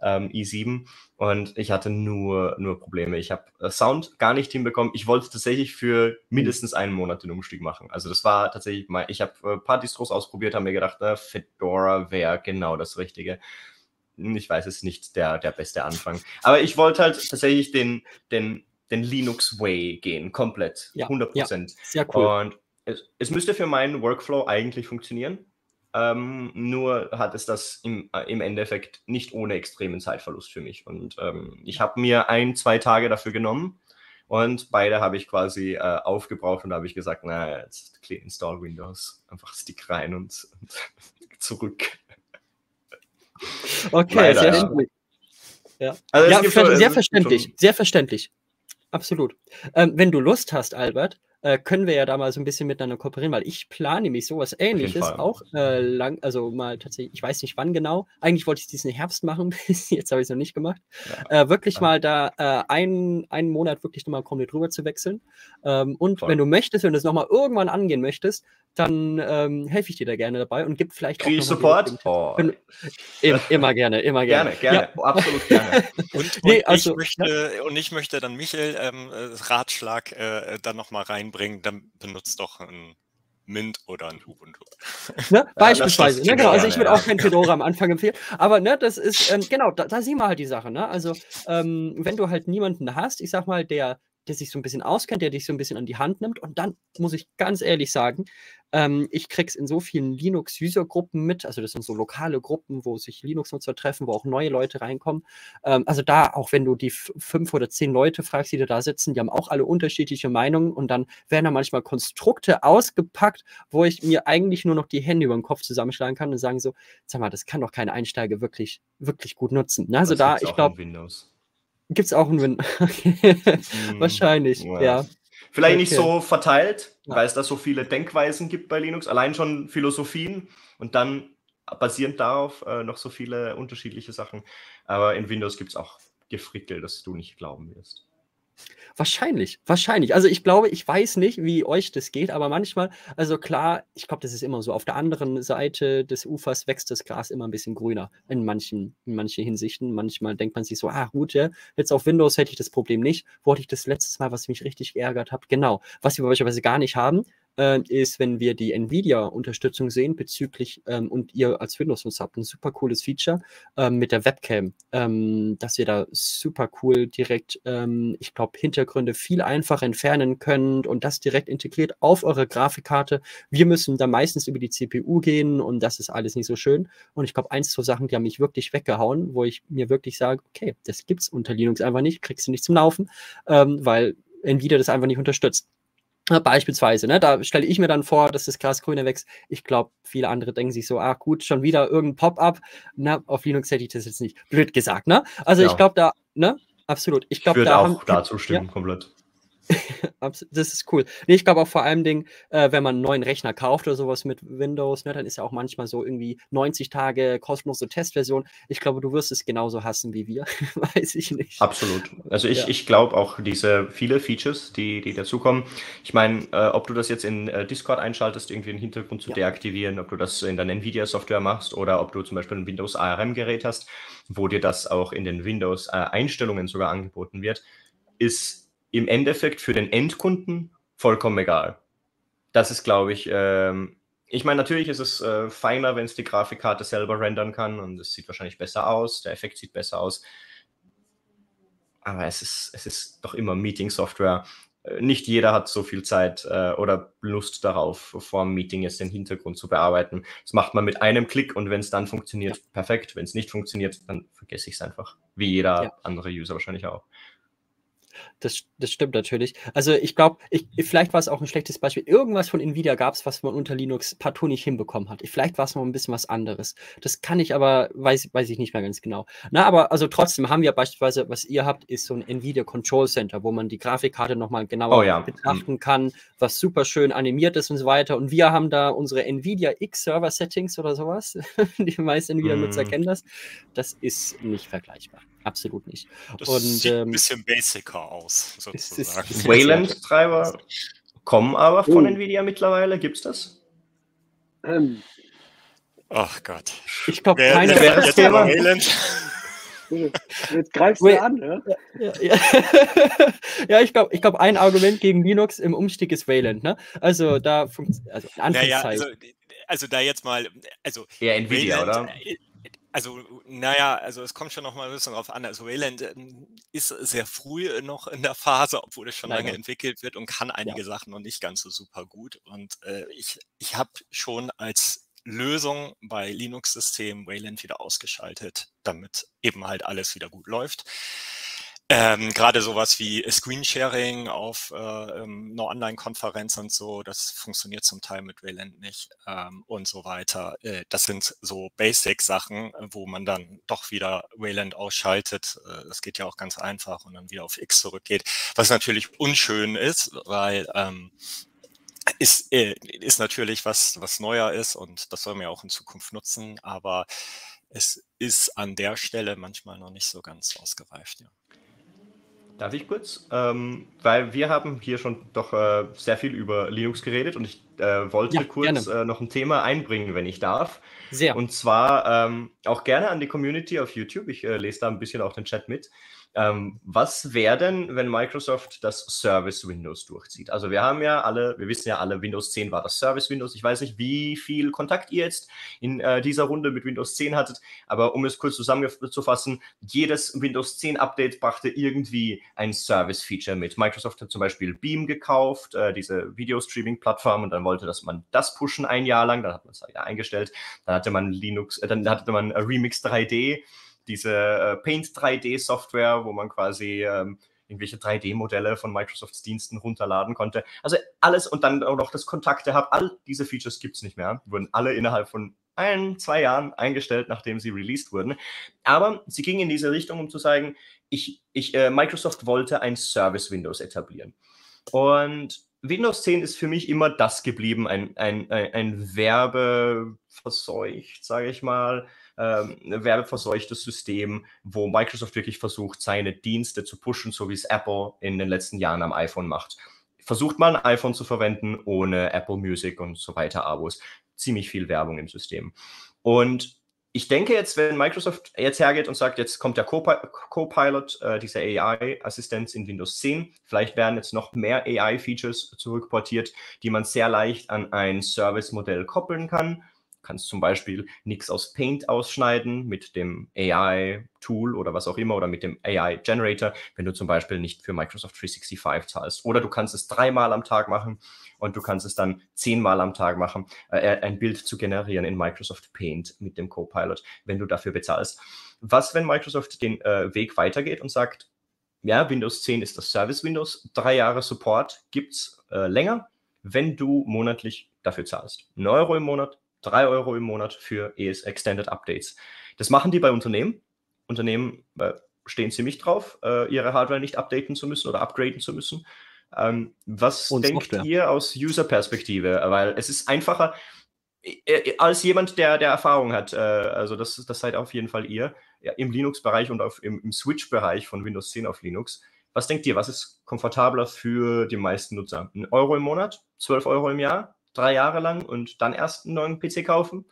ähm, i7 und ich hatte nur, nur Probleme. Ich habe äh, Sound gar nicht hinbekommen. Ich wollte tatsächlich für mindestens einen Monat den Umstieg machen. Also das war tatsächlich mal, ich habe äh, ein paar Distros ausprobiert, habe mir gedacht, äh, Fedora wäre genau das Richtige. Ich weiß es nicht, der, der beste Anfang. Aber ich wollte halt tatsächlich den, den, den Linux Way gehen, komplett, ja, 100 Prozent. Ja, sehr cool. Und es, es müsste für meinen Workflow eigentlich funktionieren. Ähm, nur hat es das im, äh, im Endeffekt nicht ohne extremen Zeitverlust für mich. Und ähm, ich habe mir ein, zwei Tage dafür genommen und beide habe ich quasi äh, aufgebraucht und da habe ich gesagt, na, jetzt install Windows, einfach Stick rein und, und zurück. Okay, Leider, sehr, ja. Ja. Also ja, schon, sehr verständlich, sehr verständlich. Absolut. Ähm, wenn du Lust hast, Albert, äh, können wir ja da mal so ein bisschen miteinander kooperieren, weil ich plane nämlich sowas ähnliches auch äh, lang, also mal tatsächlich, ich weiß nicht wann genau. Eigentlich wollte ich es diesen Herbst machen, bis jetzt habe ich es noch nicht gemacht. Ja. Äh, wirklich ja. mal da äh, einen, einen Monat wirklich nochmal komplett rüber zu wechseln. Ähm, und Voll. wenn du möchtest, wenn du es nochmal irgendwann angehen möchtest, dann ähm, helfe ich dir da gerne dabei und gib vielleicht Krieg auch. Support? Oh. Wenn, immer, immer, gerne, immer gerne. Gerne, gerne, ja. absolut gerne. und, und, nee, also, ich möchte, und ich möchte dann Michael ähm, äh, Ratschlag äh, dann nochmal reinbringen, dann benutzt doch ein Mint oder ein Ubuntu. Ne? Beispielsweise. Ja, ne, genau. Also ich würde auch kein Fedora am Anfang empfehlen. Aber ne, das ist, ähm, genau, da, da sehen wir halt die Sache. Ne? Also ähm, wenn du halt niemanden hast, ich sag mal, der der sich so ein bisschen auskennt, der dich so ein bisschen an die Hand nimmt. Und dann muss ich ganz ehrlich sagen, ähm, ich krieg's in so vielen Linux-User-Gruppen mit. Also das sind so lokale Gruppen, wo sich Linux-Nutzer treffen, wo auch neue Leute reinkommen. Ähm, also da, auch wenn du die fünf oder zehn Leute fragst, die da sitzen, die haben auch alle unterschiedliche Meinungen und dann werden da manchmal Konstrukte ausgepackt, wo ich mir eigentlich nur noch die Hände über den Kopf zusammenschlagen kann und sagen so, sag mal, das kann doch kein Einsteiger wirklich, wirklich gut nutzen. Ne? Also das da, ich glaube. Gibt es auch einen Win? mm, Wahrscheinlich, ja. ja. Vielleicht okay. nicht so verteilt, ja. weil es da so viele Denkweisen gibt bei Linux, allein schon Philosophien und dann basierend darauf äh, noch so viele unterschiedliche Sachen. Aber in Windows gibt es auch Gefrickel, das du nicht glauben wirst. Wahrscheinlich, wahrscheinlich. Also ich glaube, ich weiß nicht, wie euch das geht, aber manchmal, also klar, ich glaube, das ist immer so. Auf der anderen Seite des Ufers wächst das Gras immer ein bisschen grüner in manchen, in manchen Hinsichten. Manchmal denkt man sich so, ah gut, ja, jetzt auf Windows hätte ich das Problem nicht. Wo hatte ich das letztes Mal, was mich richtig geärgert hat? Genau. Was wir beispielsweise gar nicht haben, äh, ist, wenn wir die NVIDIA-Unterstützung sehen bezüglich, ähm, und ihr als Windows-Nutzer habt ein super cooles Feature ähm, mit der Webcam, ähm, dass ihr da super cool direkt, ähm, ich glaube, Hintergründe viel einfacher entfernen könnt und das direkt integriert auf eure Grafikkarte. Wir müssen da meistens über die CPU gehen und das ist alles nicht so schön. Und ich glaube, eins so Sachen, die haben mich wirklich weggehauen, wo ich mir wirklich sage, okay, das gibt es unter Linux einfach nicht, kriegst du nicht zum Laufen, ähm, weil Nvidia das einfach nicht unterstützt. Beispielsweise, ne, da stelle ich mir dann vor, dass das Gras grüner wächst. Ich glaube, viele andere denken sich so, ah gut, schon wieder irgendein Pop-up. Na, auf Linux hätte ich das jetzt nicht. Blöd gesagt, ne? Also ja. ich glaube da, ne? Absolut. Ich glaube, da auch haben, dazu stimmen, ja. komplett. das ist cool. Nee, ich glaube auch vor allem Ding, äh, wenn man einen neuen Rechner kauft oder sowas mit Windows, ne, dann ist ja auch manchmal so irgendwie 90 Tage kostenlose Testversion. Ich glaube, du wirst es genauso hassen wie wir. Weiß ich nicht. Absolut. Also ich, ja. ich glaube auch diese viele Features, die, die dazukommen. Ich meine, äh, ob du das jetzt in äh, Discord einschaltest, irgendwie den Hintergrund zu ja. deaktivieren, ob du das in deiner Nvidia-Software machst oder ob du zum Beispiel ein Windows ARM-Gerät hast, wo dir das auch in den Windows-Einstellungen äh, sogar angeboten wird, ist im Endeffekt für den Endkunden vollkommen egal. Das ist, glaube ich, ähm, ich meine, natürlich ist es äh, feiner, wenn es die Grafikkarte selber rendern kann und es sieht wahrscheinlich besser aus, der Effekt sieht besser aus. Aber es ist, es ist doch immer Meeting-Software. Äh, nicht jeder hat so viel Zeit äh, oder Lust darauf, vor dem Meeting jetzt den Hintergrund zu bearbeiten. Das macht man mit einem Klick und wenn es dann funktioniert, perfekt. Wenn es nicht funktioniert, dann vergesse ich es einfach. Wie jeder ja. andere User wahrscheinlich auch. Das, das stimmt natürlich. Also ich glaube, ich, vielleicht war es auch ein schlechtes Beispiel. Irgendwas von Nvidia gab es, was man unter Linux partout nicht hinbekommen hat. Vielleicht war es noch ein bisschen was anderes. Das kann ich aber, weiß, weiß ich nicht mehr ganz genau. Na, aber also trotzdem haben wir beispielsweise, was ihr habt, ist so ein Nvidia Control Center, wo man die Grafikkarte nochmal genauer oh, ja. betrachten mhm. kann, was super schön animiert ist und so weiter. Und wir haben da unsere Nvidia X Server Settings oder sowas. die meisten Nvidia-Nutzer mm. kennen das. Das ist nicht vergleichbar absolut nicht. Das und, sieht ähm, ein bisschen basicer aus, sozusagen. Wayland-Treiber kommen aber von oh. Nvidia mittlerweile. Gibt es das? Ähm. Ach Gott. Ich glaube, keine wäre das Thema. Wayland. Jetzt greifst du an, ne? Ja, ja, ja. ja ich glaube, ich glaub, ein Argument gegen Linux im Umstieg ist Wayland. Ne? Also da funktioniert, also, naja, also, also, da jetzt mal, also ja, Nvidia, Wayland, oder? Also, naja, also es kommt schon noch mal ein bisschen drauf an. Also Wayland ähm, ist sehr früh noch in der Phase, obwohl es schon lange entwickelt wird und kann einige ja. Sachen noch nicht ganz so super gut. Und äh, ich, ich habe schon als Lösung bei Linux-Systemen Wayland wieder ausgeschaltet, damit eben halt alles wieder gut läuft. Ähm, Gerade sowas wie Screensharing auf äh, ähm, einer Online-Konferenz und so, das funktioniert zum Teil mit Wayland nicht ähm, und so weiter. Äh, das sind so Basic-Sachen, wo man dann doch wieder Wayland ausschaltet. Äh, das geht ja auch ganz einfach und dann wieder auf X zurückgeht, was natürlich unschön ist, weil ähm, ist, äh, ist natürlich was, was neuer ist und das soll man ja auch in Zukunft nutzen, aber es ist an der Stelle manchmal noch nicht so ganz ausgereift, ja. Darf ich kurz? Ähm, weil wir haben hier schon doch äh, sehr viel über Linux geredet und ich äh, wollte ja, kurz äh, noch ein Thema einbringen, wenn ich darf. Sehr. Und zwar ähm, auch gerne an die Community auf YouTube. Ich äh, lese da ein bisschen auch den Chat mit. Ähm, was wäre denn, wenn Microsoft das Service Windows durchzieht? Also wir haben ja alle, wir wissen ja alle, Windows 10 war das Service Windows. Ich weiß nicht, wie viel Kontakt ihr jetzt in äh, dieser Runde mit Windows 10 hattet, aber um es kurz zusammenzufassen, jedes Windows 10 Update brachte irgendwie ein Service Feature mit. Microsoft hat zum Beispiel Beam gekauft, äh, diese Video-Streaming-Plattform, und dann wollte dass man das pushen ein Jahr lang, dann hat man es wieder eingestellt, dann hatte man Linux, äh, dann hatte man Remix 3D diese äh, Paint 3D-Software, wo man quasi ähm, irgendwelche 3D-Modelle von Microsofts Diensten runterladen konnte. Also alles und dann auch noch das Kontakte Hub, all diese Features gibt es nicht mehr. Wurden alle innerhalb von ein, zwei Jahren eingestellt, nachdem sie released wurden. Aber sie gingen in diese Richtung, um zu sagen, ich, ich, äh, Microsoft wollte ein Service Windows etablieren. Und Windows 10 ist für mich immer das geblieben, ein, ein, ein, ein Werbeverseucht, sage ich mal, werbeverseuchtes System, wo Microsoft wirklich versucht, seine Dienste zu pushen, so wie es Apple in den letzten Jahren am iPhone macht. Versucht mal ein iPhone zu verwenden ohne Apple Music und so weiter Abos. Ziemlich viel Werbung im System. Und ich denke jetzt, wenn Microsoft jetzt hergeht und sagt, jetzt kommt der Copilot, äh, diese AI-Assistenz in Windows 10, vielleicht werden jetzt noch mehr AI-Features zurückportiert, die man sehr leicht an ein Service-Modell koppeln kann kannst zum Beispiel nichts aus Paint ausschneiden mit dem AI-Tool oder was auch immer oder mit dem AI-Generator, wenn du zum Beispiel nicht für Microsoft 365 zahlst. Oder du kannst es dreimal am Tag machen und du kannst es dann zehnmal am Tag machen, äh, ein Bild zu generieren in Microsoft Paint mit dem Copilot, wenn du dafür bezahlst. Was, wenn Microsoft den äh, Weg weitergeht und sagt, ja, Windows 10 ist das Service Windows, drei Jahre Support gibt es äh, länger, wenn du monatlich dafür zahlst. 9 Euro im Monat, 3 Euro im Monat für ES Extended Updates. Das machen die bei Unternehmen. Unternehmen äh, stehen ziemlich drauf, äh, ihre Hardware nicht updaten zu müssen oder upgraden zu müssen. Ähm, was Und denkt Software. ihr aus User-Perspektive? Weil es ist einfacher, äh, äh, als jemand, der, der Erfahrung hat, äh, also das, das seid auf jeden Fall ihr, ja, im Linux-Bereich und auf, im, im Switch-Bereich von Windows 10 auf Linux. Was denkt ihr, was ist komfortabler für die meisten Nutzer? Ein Euro im Monat, 12 Euro im Jahr, drei Jahre lang und dann erst einen neuen PC kaufen?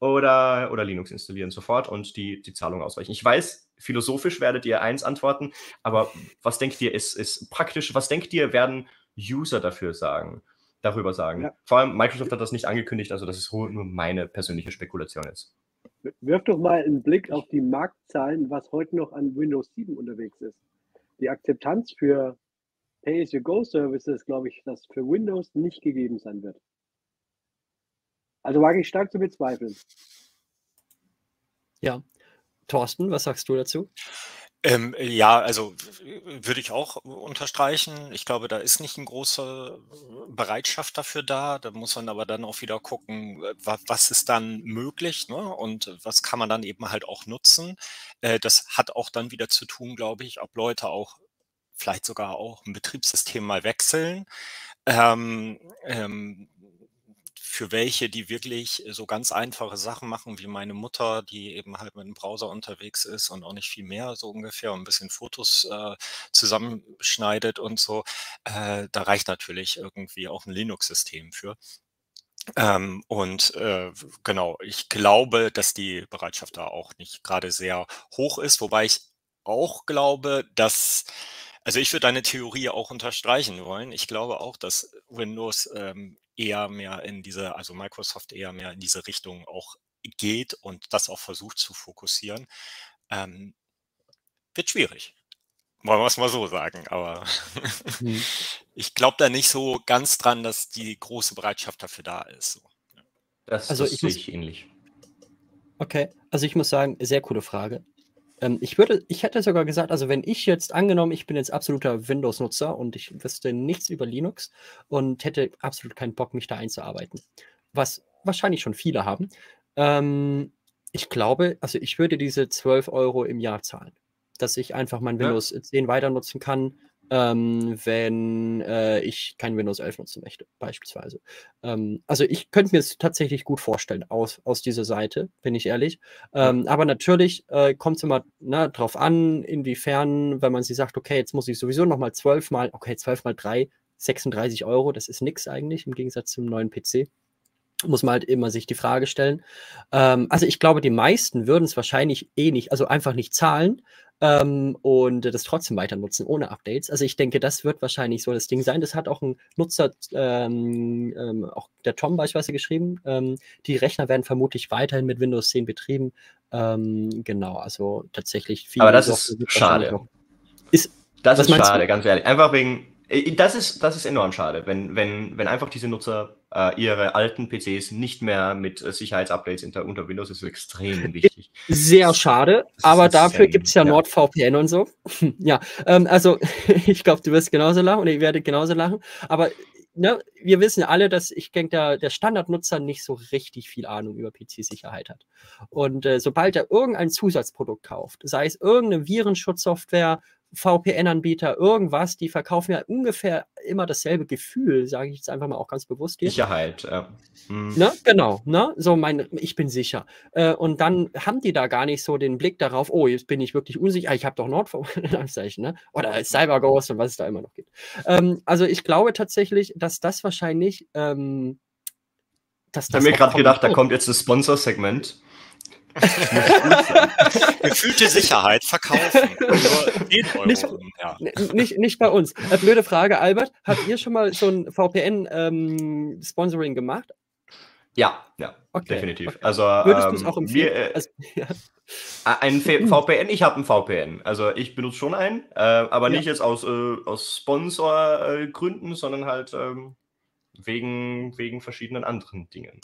Oder, oder Linux installieren sofort und die, die Zahlung ausreichen? Ich weiß, philosophisch werdet ihr eins antworten, aber was denkt ihr, ist, ist praktisch, was denkt ihr, werden User dafür sagen? darüber sagen. Ja. Vor allem Microsoft hat das nicht angekündigt, also das ist nur meine persönliche Spekulation jetzt. Wirf doch mal einen Blick auf die Marktzahlen, was heute noch an Windows 7 unterwegs ist. Die Akzeptanz für Pay-as-you-go-Services, glaube ich, dass für Windows nicht gegeben sein wird. Also wage ich stark zu bezweifeln. Ja. Thorsten, was sagst du dazu? Ähm, ja, also würde ich auch unterstreichen. Ich glaube, da ist nicht eine große Bereitschaft dafür da. Da muss man aber dann auch wieder gucken, was, was ist dann möglich ne? und was kann man dann eben halt auch nutzen. Äh, das hat auch dann wieder zu tun, glaube ich, ob Leute auch vielleicht sogar auch ein Betriebssystem mal wechseln. Ähm, ähm, für welche, die wirklich so ganz einfache Sachen machen, wie meine Mutter, die eben halt mit einem Browser unterwegs ist und auch nicht viel mehr, so ungefähr, und ein bisschen Fotos äh, zusammenschneidet und so, äh, da reicht natürlich irgendwie auch ein Linux-System für. Ähm, und äh, genau, ich glaube, dass die Bereitschaft da auch nicht gerade sehr hoch ist, wobei ich auch glaube, dass also ich würde deine Theorie auch unterstreichen wollen. Ich glaube auch, dass Windows ähm, eher mehr in diese, also Microsoft eher mehr in diese Richtung auch geht und das auch versucht zu fokussieren, ähm, wird schwierig. Wollen wir es mal so sagen. Aber mhm. ich glaube da nicht so ganz dran, dass die große Bereitschaft dafür da ist. So. Das, also das ich sehe ich ähnlich. Okay, also ich muss sagen, sehr coole Frage. Ähm, ich würde, ich hätte sogar gesagt, also wenn ich jetzt angenommen, ich bin jetzt absoluter Windows-Nutzer und ich wüsste nichts über Linux und hätte absolut keinen Bock, mich da einzuarbeiten, was wahrscheinlich schon viele haben. Ähm, ich glaube, also ich würde diese 12 Euro im Jahr zahlen, dass ich einfach mein Windows ja. 10 weiter nutzen kann ähm, wenn äh, ich kein Windows 11 nutzen möchte, beispielsweise. Ähm, also ich könnte mir es tatsächlich gut vorstellen aus, aus dieser Seite, bin ich ehrlich. Ähm. Aber natürlich äh, kommt es immer ne, drauf an, inwiefern, wenn man sich sagt, okay, jetzt muss ich sowieso nochmal 12 mal, okay, 12 mal 3, 36 Euro, das ist nichts eigentlich im Gegensatz zum neuen PC muss man halt immer sich die Frage stellen. Ähm, also ich glaube, die meisten würden es wahrscheinlich eh nicht, also einfach nicht zahlen, ähm, und das trotzdem weiter nutzen ohne Updates. Also ich denke, das wird wahrscheinlich so das Ding sein. Das hat auch ein Nutzer, ähm, ähm, auch der Tom beispielsweise geschrieben. Ähm, die Rechner werden vermutlich weiterhin mit Windows 10 betrieben. Ähm, genau, also tatsächlich viel. Aber das ist schade. Ist, das ist schade, ganz ehrlich. Einfach wegen, das ist, das ist enorm schade, wenn, wenn, wenn einfach diese Nutzer äh, ihre alten PCs nicht mehr mit äh, Sicherheitsupdates unter, unter Windows ist extrem wichtig. Sehr schade, aber dafür gibt es ja, ja, NordVPN und so. ja, ähm, also ich glaube, du wirst genauso lachen und ich werde genauso lachen. Aber ne, wir wissen alle, dass ich denke, der, der Standardnutzer nicht so richtig viel Ahnung über PC-Sicherheit hat. Und äh, sobald er irgendein Zusatzprodukt kauft, sei es irgendeine Virenschutzsoftware, VPN-Anbieter, irgendwas, die verkaufen ja ungefähr immer dasselbe Gefühl, sage ich jetzt einfach mal auch ganz bewusst hier. Sicherheit, ja. Hm. Ne? Genau, ne? So mein, ich bin sicher. Äh, und dann haben die da gar nicht so den Blick darauf, oh, jetzt bin ich wirklich unsicher, ich habe doch Nordvpn, ne? Oder CyberGhost und was es da immer noch gibt. Ähm, also ich glaube tatsächlich, dass das wahrscheinlich ähm, dass das ich habe mir gerade gedacht, da kommt jetzt ein Sponsor-Segment. Gefühlte Sicherheit verkaufen. nicht, ja. nicht, nicht, bei uns. Äh, blöde Frage, Albert. Habt ihr schon mal so ein VPN-Sponsoring ähm, gemacht? Ja, ja, okay, definitiv. Okay. Also, Würdest ähm, du es auch empfehlen? Mir, äh, also, ja. Ein VPN, ich habe ein VPN. Also ich benutze schon einen, äh, aber nicht jetzt aus, äh, aus Sponsorgründen, sondern halt ähm, wegen, wegen verschiedenen anderen Dingen.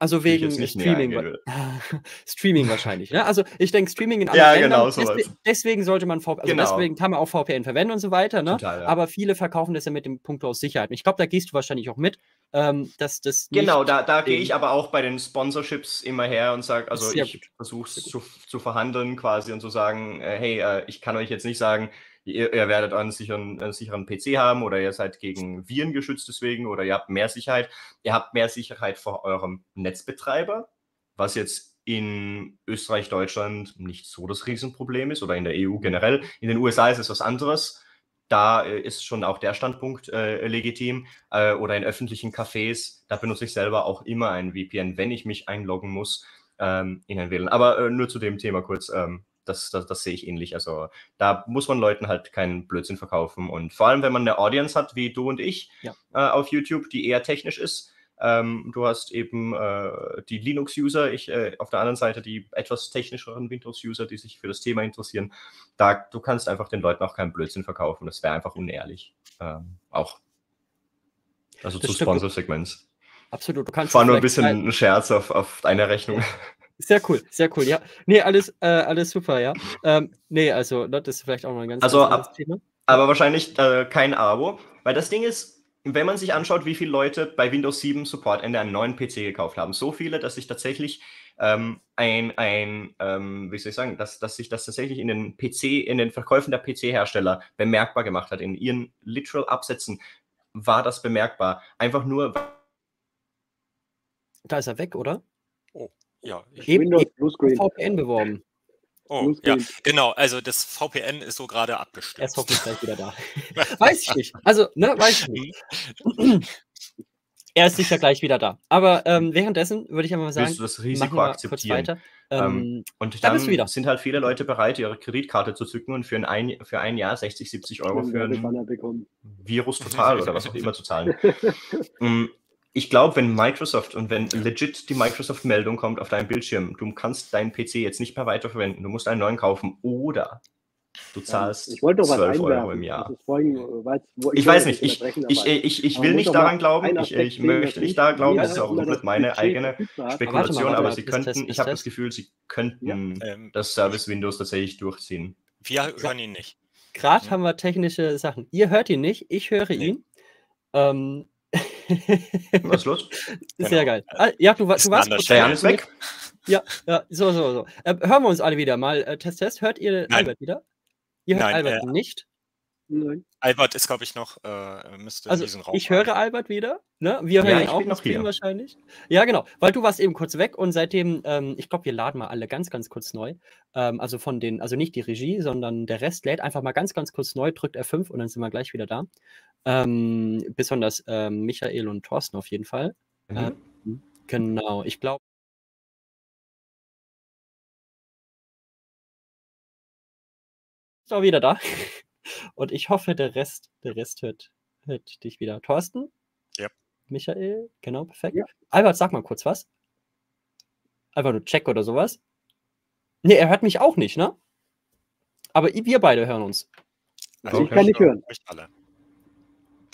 Also wegen Streaming. Streaming wahrscheinlich. Ne? Also ich denke, Streaming in anderen ja, Ländern, genau, so deswegen, deswegen, sollte man VPN, also genau. deswegen kann man auch VPN verwenden und so weiter. Ne? Total, ja. Aber viele verkaufen das ja mit dem Punkt aus Sicherheit. Und ich glaube, da gehst du wahrscheinlich auch mit, ähm, dass das. Genau, da, da gehe ich aber auch bei den Sponsorships immer her und sage, also ich versuche es zu, zu, verhandeln quasi und zu sagen, äh, hey, äh, ich kann euch jetzt nicht sagen, ihr, ihr werdet einen sicheren, einen sicheren PC haben oder ihr seid gegen Viren geschützt deswegen oder ihr habt mehr Sicherheit. Ihr habt mehr Sicherheit vor eurem Netzbetreiber, was jetzt in Österreich, Deutschland nicht so das Riesenproblem ist oder in der EU generell. In den USA ist es was anderes. Da äh, ist schon auch der Standpunkt äh, legitim. Äh, oder in öffentlichen Cafés, da benutze ich selber auch immer ein VPN, wenn ich mich einloggen muss ähm, in ein WLAN. Aber äh, nur zu dem Thema kurz. Ähm, das, das, das, sehe ich ähnlich. Also da muss man Leuten halt keinen Blödsinn verkaufen. Und vor allem, wenn man eine Audience hat, wie du und ich ja. äh, auf YouTube, die eher technisch ist, ähm, du hast eben äh, die Linux-User, ich äh, auf der anderen Seite die etwas technischeren Windows-User, die sich für das Thema interessieren. Da, du kannst einfach den Leuten auch keinen Blödsinn verkaufen. Das wäre einfach unehrlich. Ähm, auch. Also das zu Sponsor-Segments. Absolut. Du kannst War nur ein bisschen ein Scherz auf, auf deine Rechnung. Sehr cool, sehr cool, ja. Nee, alles, äh, alles super, ja. Ähm, nee, also, das ist vielleicht auch mal ein ganz also, ab, Thema. Aber wahrscheinlich äh, kein Abo, weil das Ding ist, wenn man sich anschaut, wie viele Leute bei Windows 7 Support Ende einen neuen PC gekauft haben, so viele, dass sich tatsächlich ähm, ein, ein ähm, wie soll ich sagen, dass, dass sich das tatsächlich in den PC, in den Verkäufen der PC-Hersteller bemerkbar gemacht hat. In ihren literal Absätzen war das bemerkbar. Einfach nur. Da ist er weg, oder? Oh, ja. Ich eben, Windows Bluescreen. VPN beworben. Oh, ja, genau. Also das VPN ist so gerade abgestürzt. Er ist hoffentlich gleich wieder da. weiß ich nicht. Also, ne, weiß ich nicht. er ist sicher gleich wieder da. Aber ähm, währenddessen würde ich einfach mal sagen, Willst du das Risiko akzeptieren? Weiter. Ähm, ähm, und dann da sind halt viele Leute bereit, ihre Kreditkarte zu zücken und für ein, ein, für ein Jahr 60, 70 Euro für ein Virus total oder was auch immer zu zahlen. Ich glaube, wenn Microsoft und wenn legit die Microsoft-Meldung kommt auf deinem Bildschirm, du kannst deinen PC jetzt nicht mehr weiterverwenden, du musst einen neuen kaufen oder du zahlst ich wollte 12 Euro im Jahr. Vorhin, weiß, ich, ich weiß nicht, ich, ich, ich, ich will nicht daran glauben, ich, ich möchte nicht daran glauben, das ist auch komplett meine eigene Spekulation, aber sie könnten, ich habe das Gefühl, sie könnten ähm, das Service Windows tatsächlich durchziehen. Wir hören ihn nicht. Gerade haben wir technische Sachen. Ihr hört ihn nicht, ich höre ihn. Ähm, was ist los? Sehr genau. geil. Ah, ja, du, du warst. Der ist weg. Ja, ja, so, so, so. Äh, hören wir uns alle wieder mal. Äh, Test, Test. Hört ihr Nein. Albert wieder? Ihr hört Nein, Albert äh, nicht? Nein. Albert ist, glaube ich, noch, äh, müsste also, in diesem Raum. Ich höre Albert wieder. Ne? Wir hören ja, ihn auch noch hier. wahrscheinlich. Ja, genau. Weil du warst eben kurz weg und seitdem, ähm, ich glaube, wir laden mal alle ganz, ganz kurz neu. Ähm, also von den, also nicht die Regie, sondern der Rest lädt einfach mal ganz, ganz kurz neu, drückt F5 und dann sind wir gleich wieder da. Ähm, besonders ähm, Michael und Thorsten auf jeden Fall. Mhm. Ähm, genau. Ich glaube. Ist auch wieder da. Und ich hoffe, der Rest, der Rest hört, hört dich wieder. Thorsten? Ja. Michael? Genau, perfekt. Ja. Albert, sag mal kurz was. Einfach nur Check oder sowas. Ne, er hört mich auch nicht, ne? Aber wir beide hören uns. Also ich kann nicht hören. Nicht alle.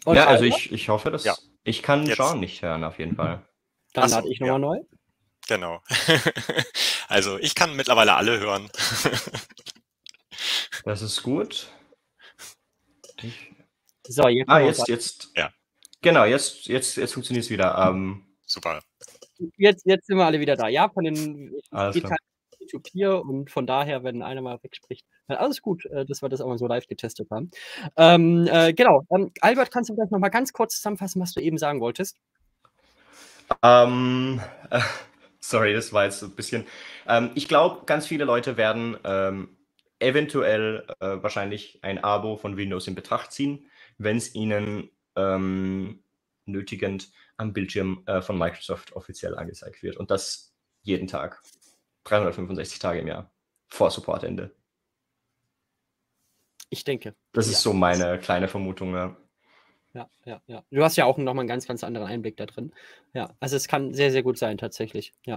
Und ja, also ich, ich hoffe, dass ja. ich kann Jetzt. Sean nicht hören, auf jeden Fall. Dann lade ich nochmal ja. neu. Genau. also ich kann mittlerweile alle hören. das ist gut. So, jetzt. Ah, jetzt, jetzt. Ja. Genau, jetzt, jetzt, jetzt funktioniert es wieder. Ähm, Super. Jetzt, jetzt sind wir alle wieder da. Ja, von den YouTube hier und von daher, wenn einer mal wegspricht, alles gut, äh, dass wir das auch mal so live getestet haben. Ähm, äh, genau. Ähm, Albert, kannst du vielleicht noch mal ganz kurz zusammenfassen, was du eben sagen wolltest? Ähm, äh, sorry, das war jetzt ein bisschen. Ähm, ich glaube, ganz viele Leute werden ähm, eventuell äh, wahrscheinlich ein Abo von Windows in Betracht ziehen, wenn es ihnen ähm, nötigend am Bildschirm äh, von Microsoft offiziell angezeigt wird. Und das jeden Tag. 365 Tage im Jahr. Vor Supportende. Ich denke. Das ja. ist so meine kleine Vermutung. Ja ja, ja, ja. Du hast ja auch nochmal einen ganz, ganz anderen Einblick da drin. Ja, also es kann sehr, sehr gut sein, tatsächlich. Ja.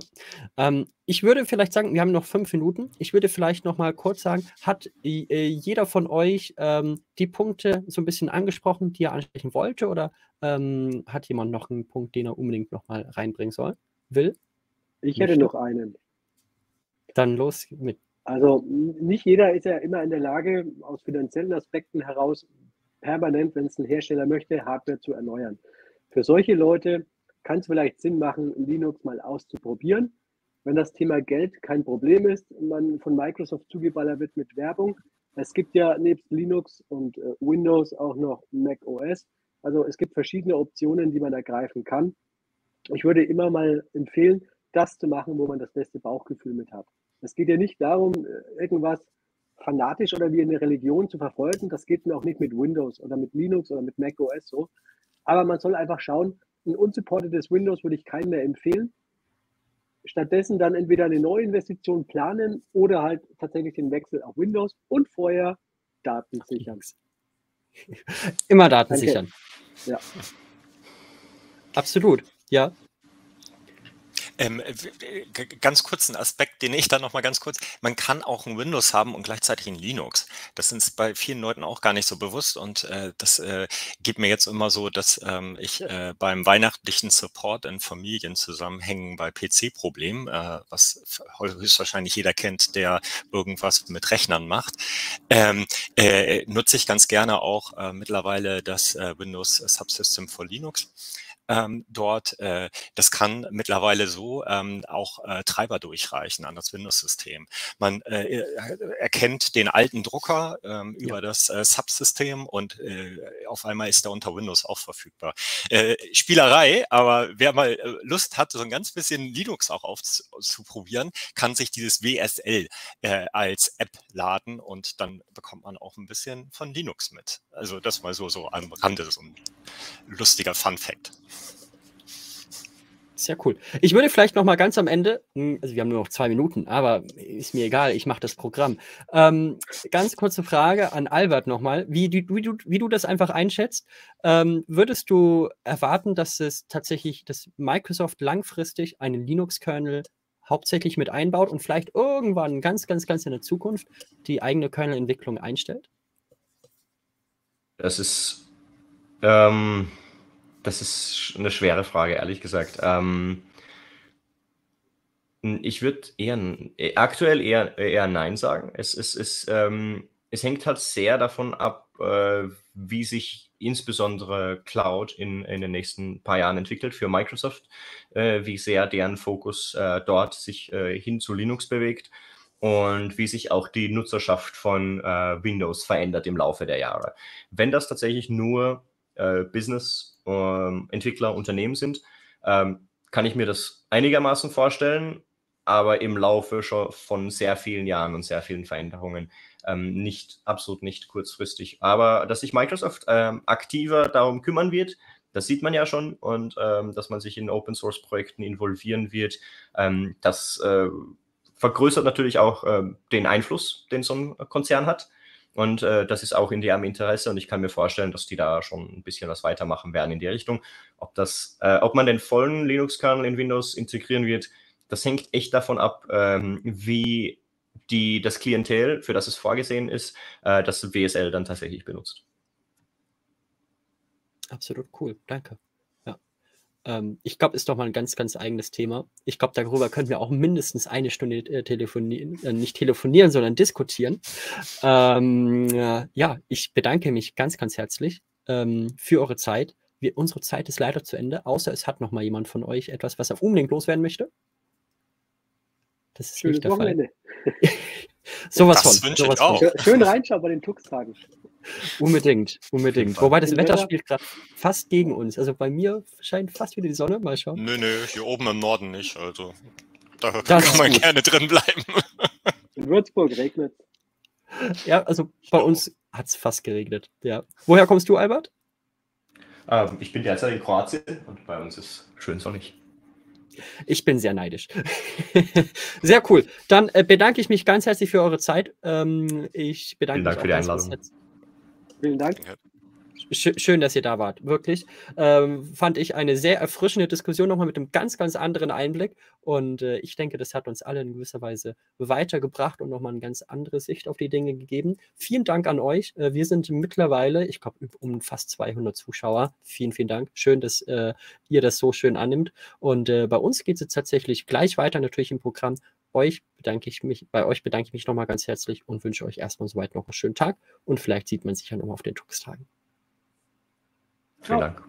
Ähm, ich würde vielleicht sagen, wir haben noch fünf Minuten. Ich würde vielleicht nochmal kurz sagen, hat äh, jeder von euch ähm, die Punkte so ein bisschen angesprochen, die er ansprechen wollte? Oder ähm, hat jemand noch einen Punkt, den er unbedingt nochmal reinbringen soll? Will? Ich hätte Möchte? noch einen. Dann los mit. Also nicht jeder ist ja immer in der Lage, aus finanziellen Aspekten heraus permanent, wenn es ein Hersteller möchte, Hardware zu erneuern. Für solche Leute kann es vielleicht Sinn machen, Linux mal auszuprobieren. Wenn das Thema Geld kein Problem ist und man von Microsoft zugeballert wird mit Werbung, Es gibt ja nebst Linux und äh, Windows auch noch Mac OS. Also es gibt verschiedene Optionen, die man ergreifen kann. Ich würde immer mal empfehlen, das zu machen, wo man das beste Bauchgefühl mit hat. Es geht ja nicht darum, äh, irgendwas fanatisch oder wie eine Religion zu verfolgen. Das geht mir auch nicht mit Windows oder mit Linux oder mit Mac OS so. Aber man soll einfach schauen, ein unsupportetes Windows würde ich keinem mehr empfehlen. Stattdessen dann entweder eine neue Investition planen oder halt tatsächlich den Wechsel auf Windows und vorher Daten sichern. Immer Daten Danke. sichern. Ja. Absolut. Ja, ähm, ganz kurz ein Aspekt, den ich da nochmal ganz kurz, man kann auch ein Windows haben und gleichzeitig ein Linux. Das ist bei vielen Leuten auch gar nicht so bewusst und äh, das äh, geht mir jetzt immer so, dass ähm, ich äh, beim weihnachtlichen Support in Familienzusammenhängen bei PC-Problemen, äh, was höchstwahrscheinlich jeder kennt, der irgendwas mit Rechnern macht, ähm, äh, nutze ich ganz gerne auch äh, mittlerweile das äh, Windows Subsystem for Linux ähm, dort. Äh, das kann mittlerweile so ähm, auch äh, Treiber durchreichen an das Windows-System. Man äh, erkennt den alten Drucker ähm, über ja. das äh, Subsystem und äh, auf einmal ist er unter Windows auch verfügbar. Äh, Spielerei, aber wer mal äh, Lust hat, so ein ganz bisschen Linux auch aufzuprobieren, kann sich dieses WSL äh, als App laden und dann bekommt man auch ein bisschen von Linux mit. Also das mal so, so am Rande, so ein lustiger Fun Fact. Sehr cool. Ich würde vielleicht noch mal ganz am Ende, hm, also wir haben nur noch zwei Minuten, aber ist mir egal, ich mache das Programm. Ähm, ganz kurze Frage an Albert nochmal, wie, wie, du, wie du das einfach einschätzt. Ähm, würdest du erwarten, dass es tatsächlich, dass Microsoft langfristig einen Linux-Kernel hauptsächlich mit einbaut und vielleicht irgendwann ganz, ganz, ganz in der Zukunft die eigene Kernel-Entwicklung einstellt? Das ist ähm das ist eine schwere Frage, ehrlich gesagt. Ähm, ich würde eher äh, aktuell eher, eher Nein sagen. Es, es, es, ähm, es hängt halt sehr davon ab, äh, wie sich insbesondere Cloud in, in den nächsten paar Jahren entwickelt für Microsoft, äh, wie sehr deren Fokus äh, dort sich äh, hin zu Linux bewegt und wie sich auch die Nutzerschaft von äh, Windows verändert im Laufe der Jahre. Wenn das tatsächlich nur Business ähm, Entwickler, Unternehmen sind, ähm, kann ich mir das einigermaßen vorstellen, aber im Laufe schon von sehr vielen Jahren und sehr vielen Veränderungen ähm, nicht, absolut nicht kurzfristig. Aber dass sich Microsoft ähm, aktiver darum kümmern wird, das sieht man ja schon und ähm, dass man sich in Open Source Projekten involvieren wird, ähm, das äh, vergrößert natürlich auch äh, den Einfluss, den so ein Konzern hat. Und äh, das ist auch in deren Interesse und ich kann mir vorstellen, dass die da schon ein bisschen was weitermachen werden in die Richtung. Ob, das, äh, ob man den vollen Linux-Kernel in Windows integrieren wird, das hängt echt davon ab, ähm, wie die, das Klientel, für das es vorgesehen ist, äh, das WSL dann tatsächlich benutzt. Absolut cool, danke. Ähm, ich glaube, ist doch mal ein ganz, ganz eigenes Thema. Ich glaube, darüber können wir auch mindestens eine Stunde äh, telefonieren, äh, nicht telefonieren, sondern diskutieren. Ähm, äh, ja, ich bedanke mich ganz, ganz herzlich ähm, für eure Zeit. Wir, unsere Zeit ist leider zu Ende, außer es hat noch mal jemand von euch etwas, was er unbedingt loswerden möchte. Das ist Schönes nicht der Wochenende. Fall. sowas das von. Sowas von. Schön reinschauen bei den Tux-Tagen. Unbedingt, unbedingt. Wobei das Wetter spielt gerade fast gegen uns. Also bei mir scheint fast wieder die Sonne. Mal schauen. Nö, nö, hier oben im Norden nicht. Also da das kann man gerne drin bleiben. In Würzburg regnet Ja, also bei uns hat es fast geregnet. Ja. Woher kommst du, Albert? Ähm, ich bin derzeit in Kroatien und bei uns ist schön sonnig. Ich bin sehr neidisch. sehr cool. Dann äh, bedanke ich mich ganz herzlich für eure Zeit. Ähm, ich bedanke Vielen Dank mich für die Einladung. Vielen Dank. Schön, dass ihr da wart, wirklich. Ähm, fand ich eine sehr erfrischende Diskussion nochmal mit einem ganz, ganz anderen Einblick. Und äh, ich denke, das hat uns alle in gewisser Weise weitergebracht und nochmal eine ganz andere Sicht auf die Dinge gegeben. Vielen Dank an euch. Äh, wir sind mittlerweile, ich glaube, um fast 200 Zuschauer. Vielen, vielen Dank. Schön, dass äh, ihr das so schön annimmt. Und äh, bei uns geht es jetzt tatsächlich gleich weiter, natürlich im Programm euch bedanke ich mich, bei euch bedanke ich mich nochmal ganz herzlich und wünsche euch erstmal soweit noch einen schönen Tag und vielleicht sieht man sich ja nochmal auf den Tux-Tagen. Vielen Dank.